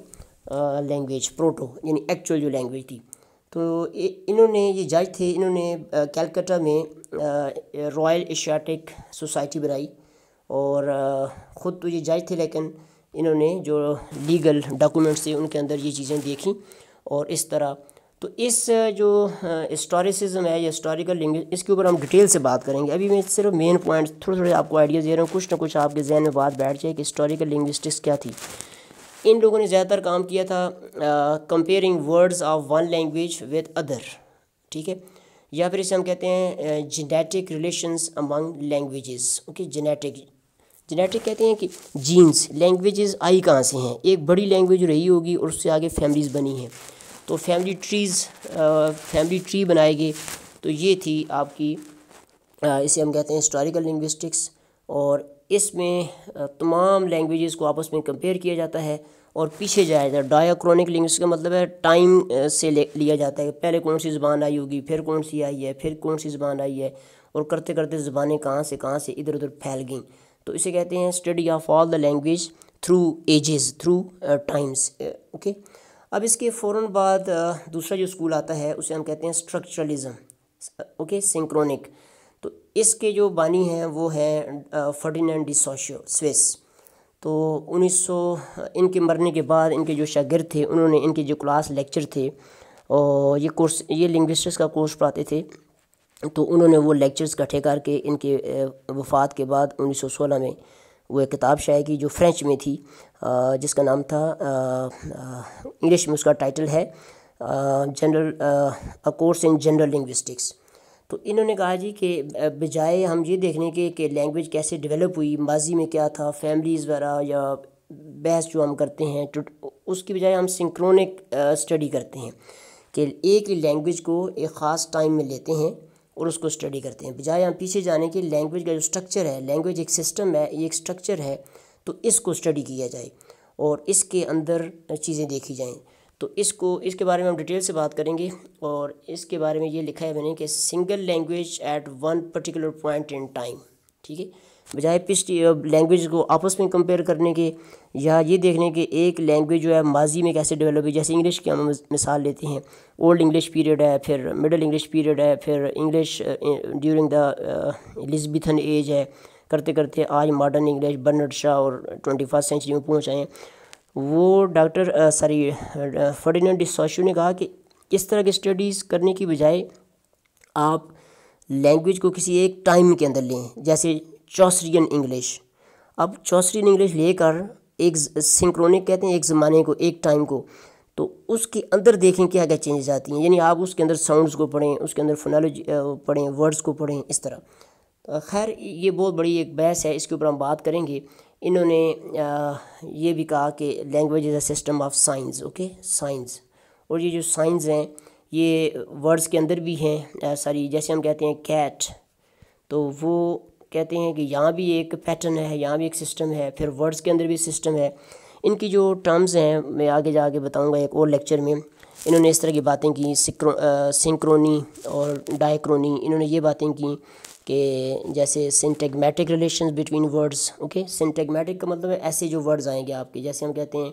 language proto, यानी एक्चुअल जो लैंग्वेज थी। तो इन्होंने ये जज थे, इन्होंने कैलकाटा में रॉयल एशियाटिक सोसाइटी बनाई और ख़ुद तो ये जज थे, लेकिन इन्होंने जो लीगल डॉक्यूमेंट्स थे, उनके अंदर ये चीज़ें देखी और इस तरह तो इस जो हिस्टोरिसिज्म है, या हिस्टोरिकल लैंग्वेज इसके ऊपर हम डिटेल से बात करेंगे। अभी मैं सिर्फ़ मेन पॉइंट थोड़े थोड़े आपको आइडियाज़ दे रहा हूँ। कुछ ना कुछ आपके जहन में बात बैठ जाए कि हिस्टोरिकल लिंग्विस्टिक्स क्या थी। इन लोगों ने ज़्यादातर काम किया था comparing words of one language with other ठीक है? या फिर इसे हम कहते हैं genetic relations among languages okay? Genetic genetic कहते हैं कि जीन्स लैंग्वेजेस आई कहाँ से हैं? एक बड़ी लैंग्वेज रही होगी और उससे आगे फैमिलीज़ बनी हैं। तो फैमिली ट्रीज़ फैमिली ट्री बनाए गए तो ये थी आपकी इसे हम कहते हैं हिस्टोरिकल लिंग्विस्टिक्स और इसमें तमाम लैंग्वेजेस को आपस में कंपेयर किया जाता है और पीछे जाया जाता है। डायाक्रोनिक लिंग्विस्टिक्स का मतलब है टाइम से लिया जाता है पहले कौन सी ज़बान आई होगी, फिर कौन सी आई है, फिर कौन सी ज़बान आई है और करते करते ज़बानें कहाँ से कहाँ से इधर उधर फैल गई। तो इसे कहते हैं study of all the language through ages through times okay अब इसके फ़ौर बाद दूसरा जो स्कूल आता है, उसे हम कहते हैं स्ट्रक्चरलिज्म ओके सिंक्रोनिक तो इसके जो बानी हैं, वो हैं फर्डिनेंड डिसोशियो स्विस तो 1900 इनके मरने के बाद इनके जो शागिर्द थे, उन्होंने इनके जो क्लास लेक्चर थे, और ये कोर्स ये लिंग्विस्टिक्स का कोर्स पढ़ाते थे तो उन्होंने वो लेक्चर्स इकट्ठे करके इनके वफ़ात के बाद 1916 में वो एक किताब शाये की, जो फ्रेंच में थी जिसका नाम था इंग्लिश में उसका टाइटल है general a course in general linguistics तो इन्होंने कहा जी कि बजाय हम ये देखने के, कि लैंग्वेज कैसे डेवलप हुई, माजी में क्या था फैमिलीज़ वगैरह या बहस जो हम करते हैं तो उसकी बजाय हम सिंक्रोनिक स्टडी करते हैं, कि एक ही लैंग्वेज को एक ख़ास टाइम में लेते हैं और उसको स्टडी करते हैं। बजाय हम पीछे जाने के लैंग्वेज का जो स्ट्रक्चर है लैंग्वेज एक सिस्टम है, ये एक स्ट्रक्चर है तो इसको स्टडी किया जाए और इसके अंदर चीज़ें देखी जाएँ। तो इसको, इसके बारे में हम डिटेल से बात करेंगे और इसके बारे में ये लिखा है मैंने कि single language at one particular point in time ठीक है? बजाय पिछली लैंग्वेज को आपस में कंपेयर करने के या ये देखने के एक लैंग्वेज जो है माजी में कैसे डेवलप हुई, जैसे इंग्लिश की हम मिसाल लेते हैं। ओल्ड इंग्लिश पीरियड है, फिर मिडल इंग्लिश पीरियड है, फिर English during the Elizabethan age है करते करते आज मॉडर्न इंग्लिश बर्नड शाह और ट्वेंटी फ़र्स्ट सेंचुरी में पहुँच आए वो डॉक्टर सॉरी फर्डिनेंड डिसोशो ने कहा कि इस तरह की स्टडीज़ करने की बजाय आप लैंग्वेज को किसी एक टाइम के अंदर लें, जैसे चौसरियन इंग्लिश अब चौसरियन इंग्लिश लेकर एक सिंक्रोनिक कहते हैं, एक ज़माने को, एक टाइम को तो उसके अंदर देखें क्या क्या चेंजेस आती हैं। यानी आप उसके अंदर साउंड्स को पढ़ें, उसके अंदर फोनोलॉजी पढ़ें वर्ड्स को पढ़ें, इस तरह। खैर, ये बहुत बड़ी एक बहस है, इसके ऊपर हम बात करेंगे। इन्होंने ये भी कहा कि language is a system of science okay science और ये जो साइंस हैं, ये वर्ड्स के अंदर भी हैं। सारी जैसे हम कहते हैं कैट तो वो कहते हैं कि यहाँ भी एक पैटर्न है, यहाँ भी एक सिस्टम है, फिर वर्ड्स के अंदर भी सिस्टम है। इनकी जो टर्म्स हैं, मैं आगे जाके बताऊँगा एक और लेक्चर में। इन्होंने इस तरह की बातें की सिंक्रोनी और डायक्रोनी इन्होंने ये बातें की कि जैसे syntagmatic relation between words okay syntagmatic का मतलब है ऐसे जो वर्ड्स आएँगे आपके, जैसे हम कहते हैं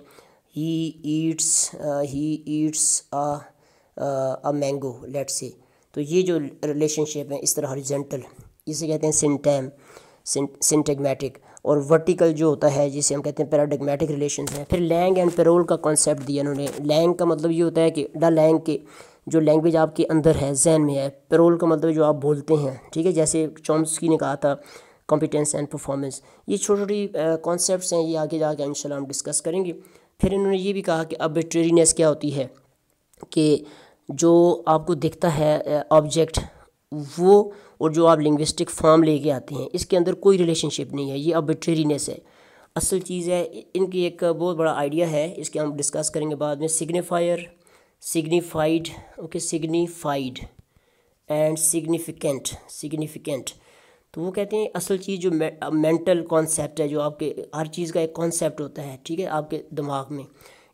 he eats he eats a mango let say तो ये जो रिलेशनशिप है, इस तरह हॉरिजेंटल इसे कहते हैं सिंटैम सिंटेगमेटिक और वर्टिकल जो होता है, जिसे हम कहते हैं पैराडिगमेटिक रिलेशन है, फिर लैंग एंड पेरोल का कॉन्सेप्ट दिया उन्होंने लैंग का मतलब ये होता है कि ड लैंग के जो लैंग्वेज आपके अंदर है जहन में है पेरोल का मतलब जो आप बोलते हैं, ठीक है? जैसे चॉम्सकी ने कहा था कॉम्पिटेंस एंड परफॉर्मेंस ये छोटी छोटी कॉन्सेप्ट हैं, ये आगे जाके इंशाल्लाह हम डिस्कस करेंगे। फिर इन्होंने ये भी कहा कि अबिट्रेरीनेस क्या होती है, कि जो आपको दिखता है ऑब्जेक्ट वो और जो आप लिंग्विस्टिक फॉर्म लेके आते हैं, इसके अंदर कोई रिलेशनशिप नहीं है, ये अबिट्रेरीनेस है। असल चीज़ है इनकी एक बहुत बड़ा आइडिया है, इसके हम डिस्कस करेंगे बाद में। Signifier signified okay signified and significant significant तो वो कहते हैं असल चीज़ जो मेंटल कॉन्सेप्ट है जो आपके हर चीज़ का एक कॉन्सेप्ट होता है ठीक है आपके दिमाग में।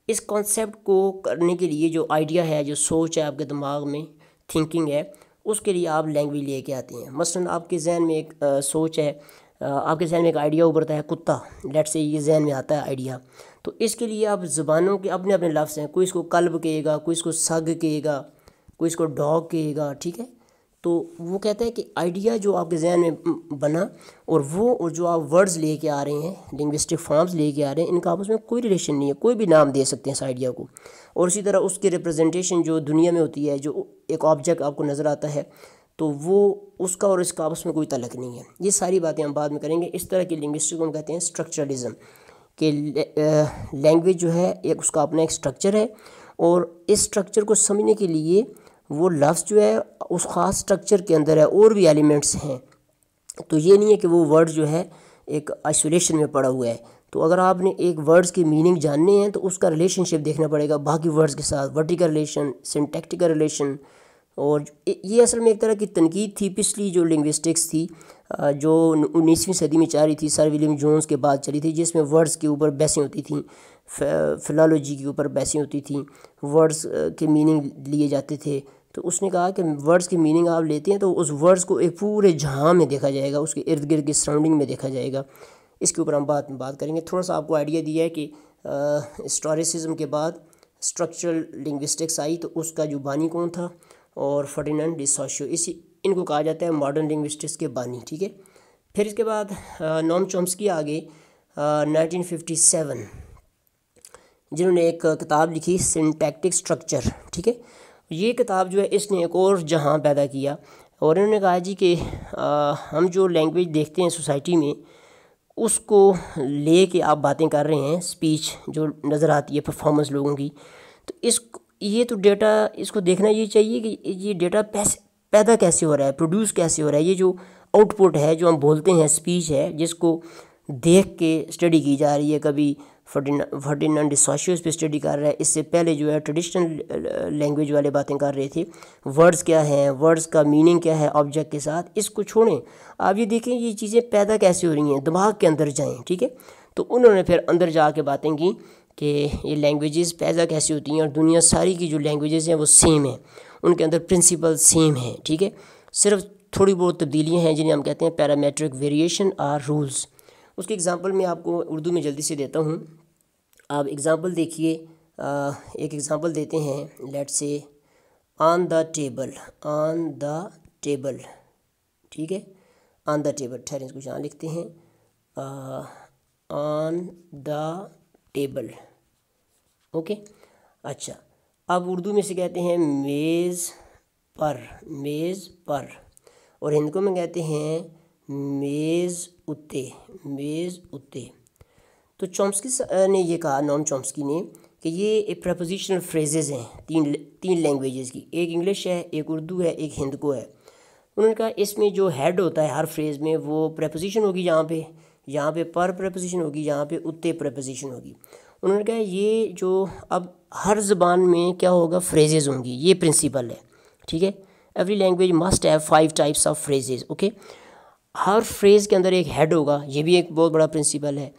इस कॉन्सेप्ट को करने के लिए जो आइडिया है जो सोच है आपके दिमाग में थिंकिंग है उसके लिए आप लैंग्वेज लेके आते हैं। मसलन आपके जहन में एक आ, सोच है आ, आपके जहन में एक आइडिया उभरता है कुत्ता। लेट से ये जहन में आता है आइडिया तो इसके लिए आप ज़बानों के अपने अपने लफ्ज़ हैं। कोई इसको कल्ब कहेगा, कोई इसको सग कहेगा, कोई इसको डॉग कहेगा, ठीक है? तो वो कहता है कि आइडिया जो आपके जहन में बना और वो और जो आप वर्ड्स लेके आ रहे हैं लिंग्विस्टिक फॉर्म्स लेके आ रहे हैं, इनका आपस में कोई रिलेशन नहीं है, कोई भी नाम दे सकते हैं इस आइडिया को। और इसी तरह उसकी रिप्रेजेंटेशन जो दुनिया में होती है, जो एक ऑब्जेक्ट आपको नज़र आता है तो वो उसका और इसका आपस में कोई तलक नहीं है। ये सारी बातें हम बाद में करेंगे। इस तरह की लिंग्विस्टिक को हम कहते हैं स्ट्रक्चरलिज्म कि लैंग्वेज जो है, एक उसका अपना एक स्ट्रक्चर है और इस स्ट्रक्चर को समझने के लिए वो लफ्ज़ जो है, उस ख़ास स्ट्रक्चर के अंदर है, और भी एलिमेंट्स हैं। तो ये नहीं है कि वो वर्ड जो है, एक आइसोलेशन में पड़ा हुआ है। तो अगर आपने एक वर्ड्स की मीनिंग जानने हैं तो उसका रिलेशनशिप देखना पड़ेगा, बाकी वर्ड्स के साथ वर्टिकल रिलेशन सिंटेक्टिकल रिलेशन और ये असल में एक तरह की तनकीद थी, पिछली जो लिंग्विस्टिक्स थी जो उन्नीसवीं सदी में चाह रही थी, सर विलियम जोन्स के बाद चली थी, जिसमें वर्ड्स के ऊपर बहसें होती थी फिलालॉजी के ऊपर बहसें होती थी वर्ड्स के मीनिंग लिए जाते थे। तो उसने कहा कि वर्ड्स की मीनिंग आप लेते हैं तो उस वर्ड्स को एक पूरे जहाँ में देखा जाएगा, उसके इर्द गिर्द की सराउंडिंग में देखा जाएगा। इसके ऊपर हम बात बात करेंगे। थोड़ा सा आपको आइडिया दिया है कि स्टोरिसिज्म के बाद स्ट्रक्चरल लिंग्विस्टिक्स आई तो उसका जो बानी कौन था, और फर्टिनन डिसोशियो इसी इनको कहा जाता है मॉडर्न लिंग्विस्टिक्स के बानी, ठीक है? फिर इसके बाद नॉम चॉम्स्की आगे नाइनटीन फिफ्टी सेवन जिन्होंने एक किताब लिखी सिंटैक्टिक स्ट्रक्चर ठीक है? ये किताब जो है, इसने एक और जहाँ पैदा किया और इन्होंने कहा जी कि हम जो लैंग्वेज देखते हैं सोसाइटी में, उसको ले के आप बातें कर रहे हैं स्पीच जो नज़र आती है परफॉर्मेंस लोगों की तो इस ये तो डेटा इसको देखना ये चाहिए कि ये डेटा पैसे पैदा कैसे हो रहा है प्रोड्यूस कैसे हो रहा है, ये जो आउटपुट है, जो हम बोलते हैं स्पीच है, जिसको देख के स्टडी की जा रही है, कभी फर्टिनन डिसोशियस पे स्टडी कर रहा है, इससे पहले जो है ट्रेडिशनल लैंग्वेज वाले बातें कर रहे थे वर्ड्स क्या हैं वर्ड्स का मीनिंग क्या है ऑब्जेक्ट के साथ, इसको छोड़ें। आप ये देखें, ये चीज़ें पैदा कैसे हो रही हैं, दिमाग के अंदर जाएँ, ठीक है? तो उन्होंने फिर अंदर जा के बातें की कि ये लैंग्वेजेस पैदा कैसे होती हैं और दुनिया सारी की जो लैंग्वेजेस हैं वो सेम हैं। उनके अंदर प्रिंसिपल सेम हैं, ठीक है? सिर्फ़ थोड़ी बहुत तब्दीलियाँ हैं जिन्हें हम कहते हैं पैरामेट्रिक वेरिएशन आर रूल्स उसकी एग्ज़ाम्पल मैं आपको उर्दू में जल्दी से देता हूँ। आप एग्ज़ाम्पल देखिए एक एग्ज़ाम्पल देते हैं let say on the table on the table ठीक है? ऑन द टेबल ठहरें, इसको जहाँ लिखते हैं ऑन द टेबल ओके? अच्छा अब उर्दू में से कहते हैं मेज़ पर मेज़ पर। और हिंदी में कहते हैं मेज़ उत्ते मेज़ उत्ते तो चॉम्स्की ने ये कहा, नॉम चॉम्स्की ने, कि ये प्रपोजिशनल फ्रेजेज़ हैं, तीन तीन लैंग्वेजेस की। एक इंग्लिश है, एक उर्दू है, एक हिंद को है। उन्होंने कहा, इसमें जो हेड होता है हर फ्रेज़ में, वो प्रपोजिशन होगी यहाँ पे यहाँ पे पर प्रपोजिशन होगी यहाँ पे उत्ते प्रपोजिशन होगी। उन्होंने कहा, ये जो अब हर ज़बान में क्या होगा? फ्रेजेज़ होंगी। ये प्रिंसिपल है। ठीक है? Every language must have five types of phrases okay her phrase के अंदर एक हेड होगा। ये भी एक बहुत बड़ा प्रिंसिपल है।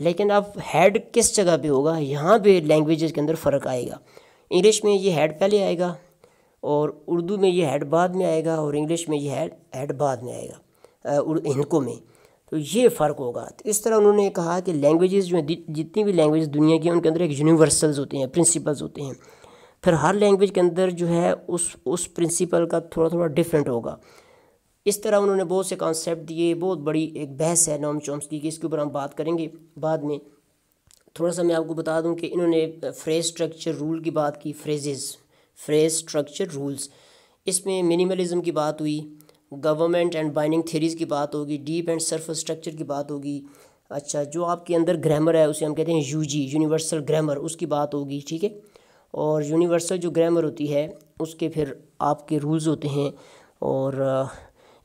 लेकिन अब हेड किस जगह पे होगा? यहाँ पे लैंग्वेजेस के अंदर फ़र्क आएगा। इंग्लिश में ये हेड पहले आएगा और उर्दू में ये हेड बाद में आएगा और इंग्लिश में ये हेड हेड बाद में आएगा हिंदकों में। तो ये फ़र्क होगा। तो इस तरह उन्होंने कहा कि लैंग्वेजेस जो हैं जितनी भी लैंग्वेज दुनिया की हैं, उनके अंदर एक यूनिवर्सल्स होते हैं प्रिंसिपल्स होते हैं। फिर हर लैंग्वेज के अंदर जो है, उस उस प्रिंसिपल का थोड़ा थोड़ा डिफरेंट होगा। इस तरह उन्होंने बहुत से कॉन्सेप्ट दिए, बहुत बड़ी एक बहस है नॉम चॉम्स्की की, इसके ऊपर हम बात करेंगे बाद में। थोड़ा सा मैं आपको बता दूँ कि इन्होंने फ्रेज स्ट्रक्चर रूल की बात की फ्रेजेस फ्रेज स्ट्रक्चर रूल्स इसमें मिनिमलिज्म की बात हुई गवर्नमेंट एंड बाइनिंग थेरीज़ की बात होगी डीप एंड सरफेस स्ट्रक्चर की बात होगी। अच्छा जो आपके अंदर ग्रामर है, उसे हम कहते हैं यू जी यूनिवर्सल ग्रामर उसकी बात होगी, ठीक है? और यूनिवर्सल जो ग्रामर होती है, उसके फिर आपके रूल्स होते हैं। और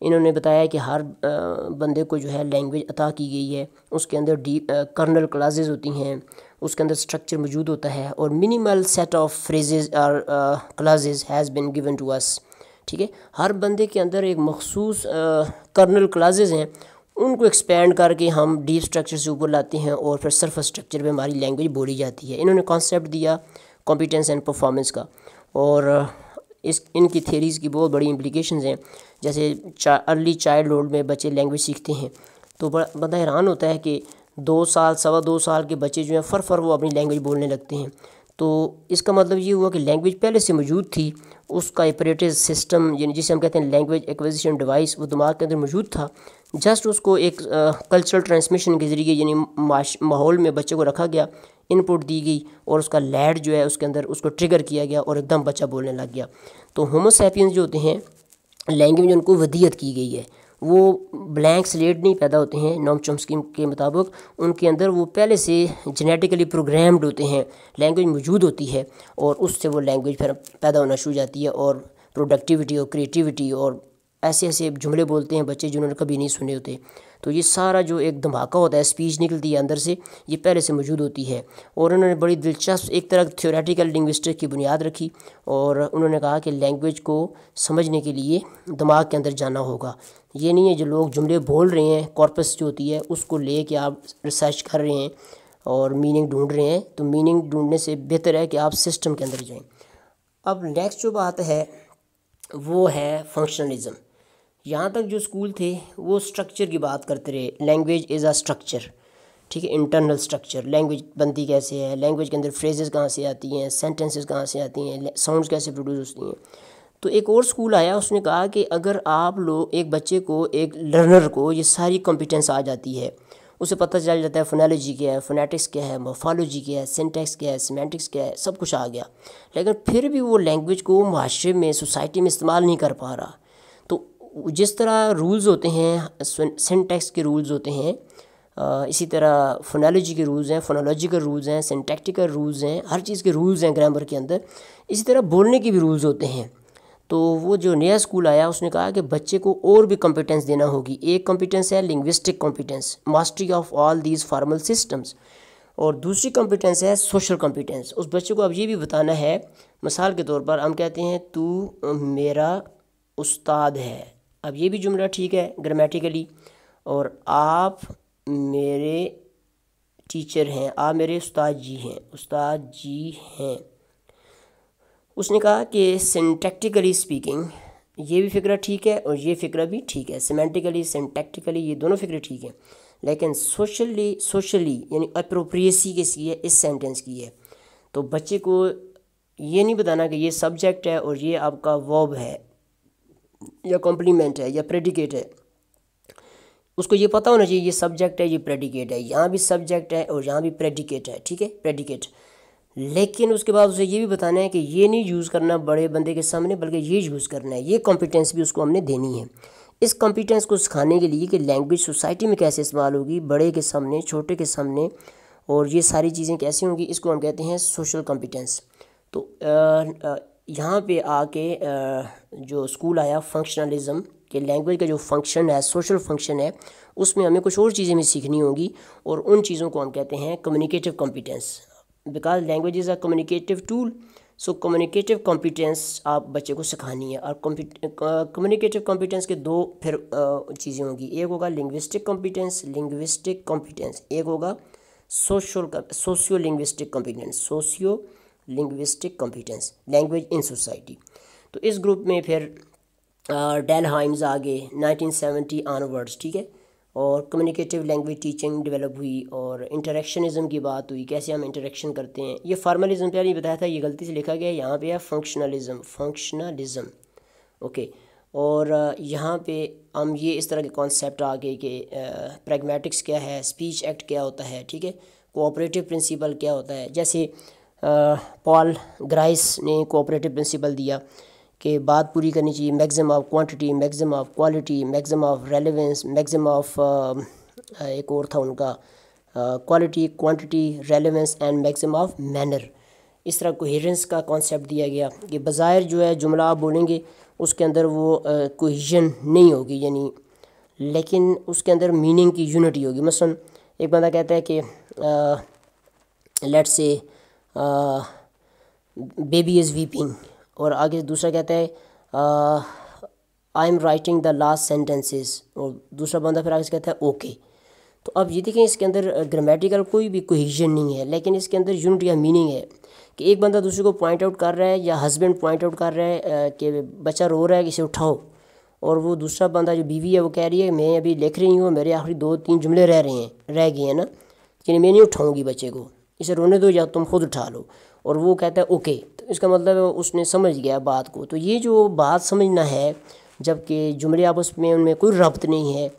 इन्होंने बताया कि हर बंदे को जो है लैंग्वेज अता की गई है। उसके अंदर डी कर्नल क्लासेस होती हैं, उसके अंदर स्ट्रक्चर मौजूद होता है। और मिनिमल सेट ऑफ़ फ्रेजेस और classes has been given to us ठीक है? हर बंदे के अंदर एक मखसूस कर्नल क्लासेस हैं। उनको एक्सपेंड करके हम डीप स्ट्रक्चर से ऊपर लाते हैं और फिर सरफस स्ट्रक्चर पे हमारी लैंग्वेज बोली जाती है। इन्होंने कॉन्सेप्ट दिया कॉम्पिटेंस एंड परफॉर्मेंस का। और इस इनकी थेरीज़ की बहुत बड़ी इम्प्लीकेशन हैं। जैसे चा, अर्ली चाइल्ड में बच्चे लैंग्वेज सीखते हैं। तो बड़ा हैरान होता है कि दो साल सवा दो साल के बच्चे जो हैं फर फर वो अपनी लैंग्वेज बोलने लगते हैं। तो इसका मतलब ये हुआ कि लैंग्वेज पहले से मौजूद थी, उसका ऑपरेटिव सिस्टम यानी जिसे हम कहते हैं लैंग्वेज एक्विजिशन डिवाइस वो दिमाग के अंदर मौजूद था। जस्ट उसको एक कल्चरल ट्रांसमिशन के ज़रिए, यानी माहौल में बच्चे को रखा गया इनपुट दी गई और उसका लैड जो है उसके अंदर उसको ट्रिगर किया गया और एकदम बच्चा बोलने लग गया। तो होमोसैपियंस जो होते हैं लैंग्वेज उनको वदियत की गई है। वो ब्लैंक स्लेट नहीं पैदा होते हैं नॉम चॉम्स्की के मुताबिक। उनके अंदर वो पहले से जेनेटिकली प्रोग्राम्ड होते हैं लैंग्वेज मौजूद होती है, और उससे वो लैंग्वेज फिर पैदा होना शुरू जाती है, और प्रोडक्टिविटी और क्रिएटिविटी और ऐसे ऐसे जुमले बोलते हैं बच्चे जिन्होंने कभी नहीं सुने होते। तो ये सारा जो एक धमाका होता है स्पीच निकलती है अंदर से, ये पहले से मौजूद होती है। और उन्होंने बड़ी दिलचस्प एक तरह थियोरेटिकल लिंग्विस्टिक की बुनियाद रखी, और उन्होंने कहा कि लैंग्वेज को समझने के लिए दिमाग के अंदर जाना होगा। ये नहीं है जो लोग जुमले बोल रहे हैं कॉर्पस जो होती है, उसको ले के आप रिसर्च कर रहे हैं और मीनिंग ढूंढ रहे हैं तो मीनिंग ढूँढने से बेहतर है कि आप सिस्टम के अंदर जाएँ। अब नेक्स्ट जो बात है, वो है फंक्शनलिज्म यहाँ तक जो स्कूल थे, वो स्ट्रक्चर की बात करते रहे। लैंग्वेज इज़ अ स्ट्रक्चर ठीक है? इंटरनल स्ट्रक्चर लैंग्वेज बनती कैसे है? लैंग्वेज के अंदर फ्रेजेस कहाँ से आती हैं? सेंटेंसेस कहाँ से आती हैं? साउंड्स कैसे प्रोड्यूस होती हैं? तो एक और स्कूल आया, उसने कहा कि अगर आप लोग एक बच्चे को, एक लर्नर को ये सारी कॉम्पिटेंस आ जाती है। उसे पता चल जाता है फोनोलॉजी क्या है फोनेटिक्स क्या है मोफालोजी क्या है सिंटेक्स क्या है सीमेंटिक्स क्या है, सब कुछ आ गया। लेकिन फिर भी वो लैंग्वेज को माशरे में सोसाइटी में इस्तेमाल नहीं कर पा रहा। तो जिस तरह रूल्स होते हैं सिंटेक्स के रूल्स होते हैं इसी तरह फोनोलॉजी के रूल्स हैं फोनोलॉजिकल रूल्स हैं सिंटेक्टिकल रूल्स हैं, हर चीज़ के रूल्स हैं ग्रामर के अंदर, इसी तरह बोलने के भी रूल्स होते हैं। तो वो जो नया स्कूल आया, उसने कहा कि बच्चे को और भी कॉम्पिटेंस देना होगी। एक कॉम्पिटेंस है linguistic competence mastery of all these formal systems और दूसरी कॉम्पिटेंस है सोशल कॉम्पिटेंस उस बच्चे को अब ये भी बताना है, मिसाल के तौर पर हम कहते हैं, तू मेरा उस्ताद है। अब ये भी जुमला ठीक है ग्रामेटिकली और आप मेरे टीचर हैं, आप मेरे उस्ताद जी हैं, उस्ताद जी हैं। उसने कहा कि सिंटेक्टिकली स्पीकिंग ये भी फ़िक्र ठीक है और ये फ़िक्र भी ठीक है। सिमेंटिकली सिंटेक्टिकली ये दोनों फ़िक्र ठीक है। लेकिन सोशली सोशली यानी अप्रोप्रिएसी किसकी है इस सेंटेंस की है। तो बच्चे को ये नहीं बताना कि ये सब्जेक्ट है और ये आपका वर्ब है, या कॉम्प्लीमेंट है, या प्रेडिकेट है। उसको ये पता होना चाहिए, ये सब्जेक्ट है, ये प्रेडिकेट है। यहाँ भी सब्जेक्ट है और यहाँ भी प्रेडिकेट है, ठीक है? प्रेडिकेट लेकिन उसके बाद उसे ये भी बताना है कि ये नहीं यूज़ करना बड़े बंदे के सामने, बल्कि ये यूज़ करना है। ये कॉम्पिटेंस भी उसको हमने देनी है। इस कॉम्पिटेंस को सिखाने के लिए कि लैंग्वेज सोसाइटी में कैसे इस्तेमाल होगी, बड़े के सामने, छोटे के सामने, और ये सारी चीज़ें कैसी होंगी, इसको हम कहते हैं सोशल कॉम्पिटेंस तो यहाँ पे आके जो स्कूल आया फंक्शनलिज्म के लैंग्वेज का जो फ़ंक्शन है सोशल फ़ंक्शन है, उसमें हमें कुछ और चीज़ें भी सीखनी होंगी, और उन चीज़ों को हम कहते हैं communicative competence because language is a communicative tool so communicative competence आप बच्चे को सिखानी है। और कम्युनिकेटिव कॉम्पिटेंस के दो फिर चीज़ें होंगी। एक होगा लिंग्विस्टिक कॉम्पिटेंस लिंग्विस्टिक कॉम्पिटेंस एक होगा social socio linguistic competence socio linguistic competence language in society तो इस ग्रुप में फिर डेल हाइम्स आ गए 1970 ऑनवर्ड्स ठीक है? और कम्युनिकेटिव लैंग्वेज टीचिंग डेवलप हुई और इंटरेक्शनिज्म की बात हुई, कैसे हम इंटरेक्शन करते हैं, ये फार्मलिज्म पे नहीं बताया था, ये गलती से लिखा गया यहाँ पे है फंक्शनलिज्म फंक्शनलिज्म ओके और यहाँ पे हम ये इस तरह के कॉन्सेप्ट आ गए कि प्रैग्मेटिक्स क्या है स्पीच एक्ट क्या होता है, ठीक है? कोऑपरेटिव प्रिंसिपल क्या होता है? जैसे पॉल ग्राइस ने कोऑपरेटिव प्रिंसिपल दिया कि बात पूरी करनी चाहिए। Maximum of quantity maximum of quality maximum of relevance maximum of एक और था उनका quality quantity relevance and maximum of manner इस तरह कोहेरेंस का कॉन्सेप्ट दिया गया कि बाज़ाहिर जो है, जुमला आप बोलेंगे, उसके अंदर वो कोहिजन नहीं होगी, यानी लेकिन उसके अंदर मीनिंग की यूनिटी होगी। मसलन, एक बंदा कहता है कि लेट्स से बेबी इज़ वीपिंग और आगे दूसरा कहता है I am writing the last sentences और दूसरा बंदा फिर आगे से कहता है ओके तो अब ये देखें, इसके अंदर ग्रामेटिकल कोई भी कोहिजन नहीं है, लेकिन इसके अंदर यूनिट या मीनिंग है कि एक बंदा दूसरे को पॉइंट आउट कर रहा है या हस्बैंड पॉइंट आउट कर रहा है कि बच्चा रो रहा है कि इसे उठाओ। और वो दूसरा बंदा जो बीवी है, वो कह रही है, मैं अभी लिख रही हूँ, मेरे आखिरी दो तीन जुमले रह रहे हैं, रह गए हैं ना, कि मैं नहीं उठाऊँगी बच्चे को, इसे रोने दो या तुम खुद उठा लो। और वो कहता है, ओके। तो इसका मतलब उसने समझ गया बात को। तो ये जो बात समझना है, जबकि जुमले आपस में उनमें कोई रब्त नहीं है,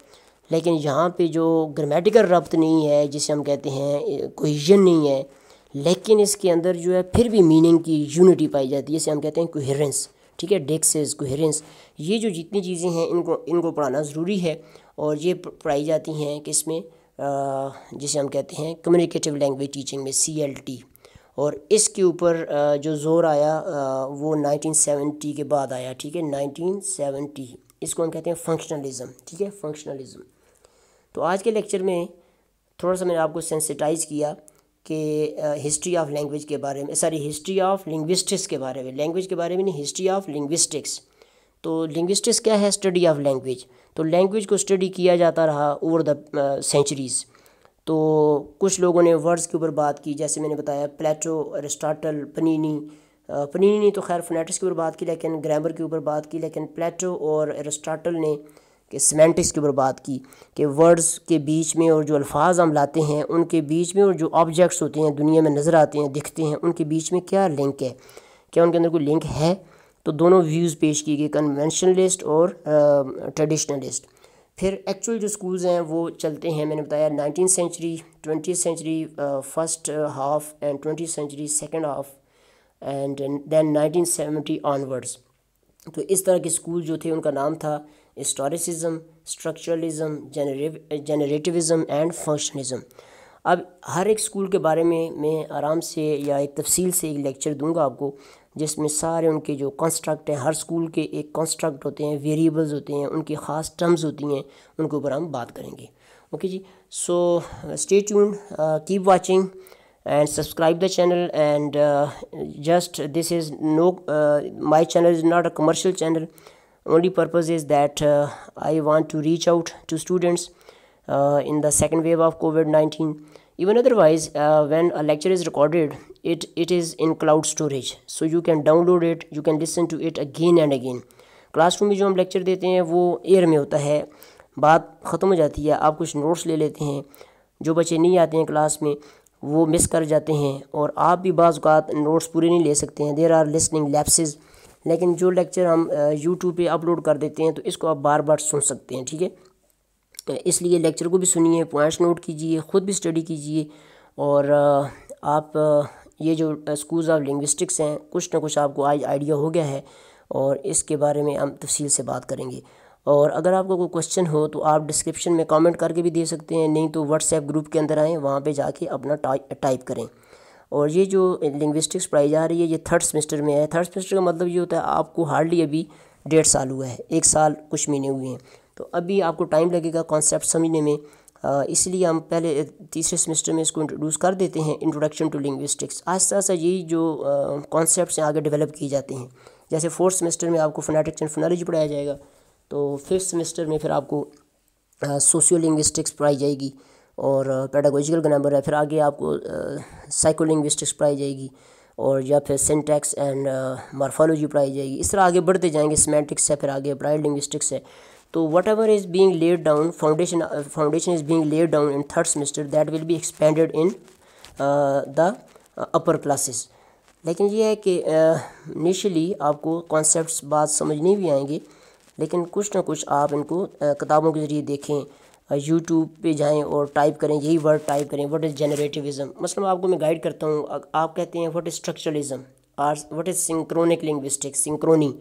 लेकिन यहाँ पे जो ग्रामेटिकल रब्त नहीं है, जिसे हम कहते हैं कोहिजन नहीं है, लेकिन इसके अंदर जो है फिर भी मीनिंग की यूनिटी पाई जाती है, जिसे हम कहते हैं कोहेरेंस ठीक है डेक्सेस कोहेरेंस ये जो जितनी चीज़ें हैं, इनको इनको पढ़ाना ज़रूरी है, और ये पढ़ाई जाती हैं किसमें? जिसे हम कहते हैं कम्युनिकेटिव लैंग्वेज टीचिंग में सी एल टी और इसके ऊपर जो ज़ोर आया वो 1970 के बाद आया, ठीक है? 1970 इसको हम कहते हैं फंक्शनलिज़म ठीक है? फंक्शनलिज़म तो आज के लेक्चर में थोड़ा सा मैंने आपको सेंसिटाइज़ किया कि हिस्ट्री ऑफ़ लैंग्वेज के बारे में सॉरी हिस्ट्री ऑफ़ लिंग्विस्टिक्स के बारे में। लैंग्वेज के बारे में नहीं हिस्ट्री ऑफ़ लिंग्विस्टिक्स तो लिंग्विस्टिक्स क्या है? स्टडी ऑफ़ लैंग्वेज तो लैंग्वेज को स्टडी किया जाता रहा ओवर द सेंचुरीज़ तो कुछ लोगों ने वर्ड्स के ऊपर बात की, जैसे मैंने बताया, प्लेटो, अरिस्टाटल, पनीनी। पनीनी ने तो खैर फोनेटिक्स के ऊपर बात की, लेकिन ग्रामर के ऊपर बात की, लेकिन प्लेटो और अरिस्टाटल ने कि सीमेंटिक्स के ऊपर बात की कि वर्ड्स के बीच में और जो अल्फाज हम लाते हैं, उनके बीच में और जो ऑब्जेक्ट्स होते हैं, दुनिया में नज़र आते हैं, दिखते हैं, उनके बीच में क्या लिंक है? क्या उनके अंदर कोई लिंक है? तो दोनों व्यूज़ पेश किए गए कन्वेंशनलिस्ट और ट्रेडिशनलिस्ट फिर एक्चुअल जो स्कूल्स हैं, वो चलते हैं, मैंने बताया nineteen century twenty century first half and twenty century second half and then nineteen seventy onwards तो इस तरह के स्कूल जो थे, उनका नाम था historicism structuralism generativism and functionalism अब हर एक स्कूल के बारे में मैं आराम से या एक तफसील से एक लेक्चर दूँगा आपको। जिसमें सारे उनके जो कंस्ट्रक्ट हैं, हर स्कूल के एक कंस्ट्रक्ट होते हैं वेरिएबल्स होते हैं, उनकी ख़ास टर्म्स होती हैं, उनके ऊपर हम बात करेंगे। Okay ji? So stay tune keep watching and subscribe the channel and just this is no my channel is not a commercial channel only purpose is that I want to reach out to students in the second wave of Covid nineteen even otherwise uh, when a lecture is recorded it it is in cloud storage. So you can download it you can listen to it again and again. Classroom में जो हम lecture देते हैं वो air में होता है। बात ख़त्म हो जाती है आप कुछ नोट्स ले लेते हैं। जो बच्चे नहीं आते हैं क्लास में वो मिस कर जाते हैं और आप भी बाज़ नोट्स पूरे नहीं ले सकते हैं। देर आर लिसनिंग लैप्सेज़ लेकिन जो लेक्चर हम यूट्यूब पे अपलोड कर देते हैं तो इसको आप बार बार सुन सकते हैं ठीक है? इसलिए लेक्चर को भी सुनिए, पॉइंट्स नोट कीजिए, ख़ुद भी स्टडी कीजिए और आप ये जो स्कूल्स ऑफ़ लिंग्विस्टिक्स हैं, कुछ ना कुछ आपको आज आइडिया हो गया है और इसके बारे में हम तफसील से बात करेंगे। और अगर आपको कोई क्वेश्चन हो तो आप डिस्क्रिप्शन में कमेंट करके भी दे सकते हैं, नहीं तो व्हाट्सएप ग्रुप के अंदर आएँ, वहाँ पे जाके अपना टाइप करें। और ये जो लिंग्विस्टिक्स पढ़ाई जा रही है, ये थर्ड सेमेस्टर में है। थर्ड सेमेस्टर का मतलब ये होता है आपको हार्डली अभी डेढ़ साल हुआ है, एक साल कुछ महीने हुए हैं। तो अभी आपको टाइम लगेगा कॉन्सेप्ट समझने में। इसलिए हम पहले तीसरे सेमेस्टर में इसको इंट्रोड्यूस कर देते हैं इंट्रोडक्शन टू लिंग्विस्टिक्स आस्ता आस्ता यही जो कॉन्सेप्ट हैं आगे डेवलप किए जाते हैं। जैसे फोर्थ सेमेस्टर में आपको फोनेटिक्स एंड फोनोलॉजी पढ़ाया जाएगा तो फिफ्थ सेमेस्टर में फिर आपको सोशियो लिंग्विस्टिक्स पढ़ाई जाएगी और पेडागोजिकल ग्रामर है, फिर आगे आपको साइकोलिंग्विस्टिक्स पढ़ाई जाएगी और या फिर सिंटैक्स एंड मार्फोलॉजी पढ़ाई जाएगी। इस तरह आगे बढ़ते जाएँगे सीमेंटिक्स है, फिर आगे अप्लाइड लिंग्विस्टिक्स है। तो whatever is being laid down foundation foundation is being laid down in third semester that will be expanded in the upper classes लेकिन ये है कि इनिशली आपको कॉन्सेप्ट बात समझ नहीं भी आएँगे, लेकिन कुछ ना कुछ आप इनको किताबों के ज़रिए देखें यूट्यूब पे जाएँ और टाइप करें, यही वर्ड टाइप करें व्हाट इज़ जनरेटिविज़म मतलब आपको मैं गाइड करता हूँ आप कहते हैं what is structuralism or what is synchronic linguistics synchrony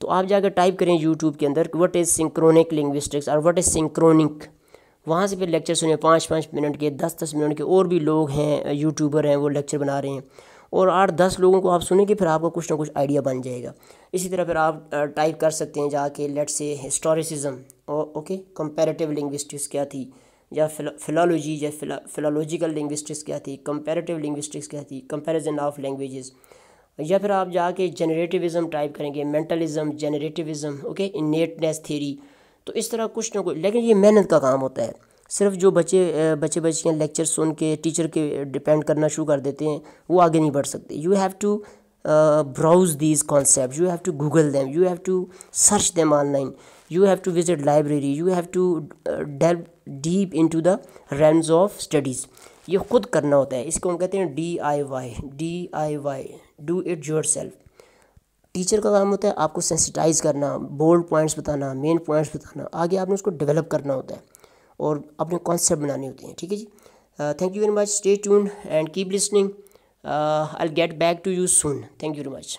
तो आप जाकर टाइप करें यूट्यूब के अंदर व्हाट इज़ सिंक्रोनिक लिंग्विस्टिक्स और व्हाट इज़ सिंक्रोनिक वहाँ से फिर लेक्चर सुने पाँच पाँच मिनट के दस दस मिनट के और भी लोग हैं यूट्यूबर हैं, वो लेक्चर बना रहे हैं। और आठ दस लोगों को आप सुनेंगे फिर आपको कुछ ना कुछ आइडिया बन जाएगा। इसी तरह फिर आप टाइप कर सकते हैं जाके लेट से हिस्टोरिसिज्म ओके कंपैरेटिव लिंग्विस्टिक्स क्या थी? या फिलोलॉजी या फिलोलॉजिकल लिंग्विस्टिक्स क्या थी? कंपैरेटिव लिंग्विस्टिक्स क्या थी? कंपैरिजन ऑफ़ लैंग्वेजेस या फिर आप जाके जनरेटिविज़म टाइप करेंगे mentalism generativism okay innateness theory तो इस तरह कुछ ना कुछ, लेकिन ये मेहनत का काम होता है। सिर्फ़ जो बच्चे बच्चे बच्चियाँ लेक्चर सुन के टीचर के डिपेंड करना शुरू कर देते हैं, वो आगे नहीं बढ़ सकते। You have to browse these concept you have to Google them you have to search them online you have to visit library you have to delve deep in to the range of studies ये खुद करना होता है, इसको हम कहते हैं D I Y D I Y do it yourself. Teacher का काम होता है आपको सेंसिटाइज करना बोल्ड पॉइंट्स बताना मेन पॉइंट्स बताना, आगे आपने उसको डेवलप करना होता है और अपने कॉन्सेप्ट बनाने होते हैं, ठीक है जी? Thank you very much stay tune and keep listening I get back to you soon thank you very much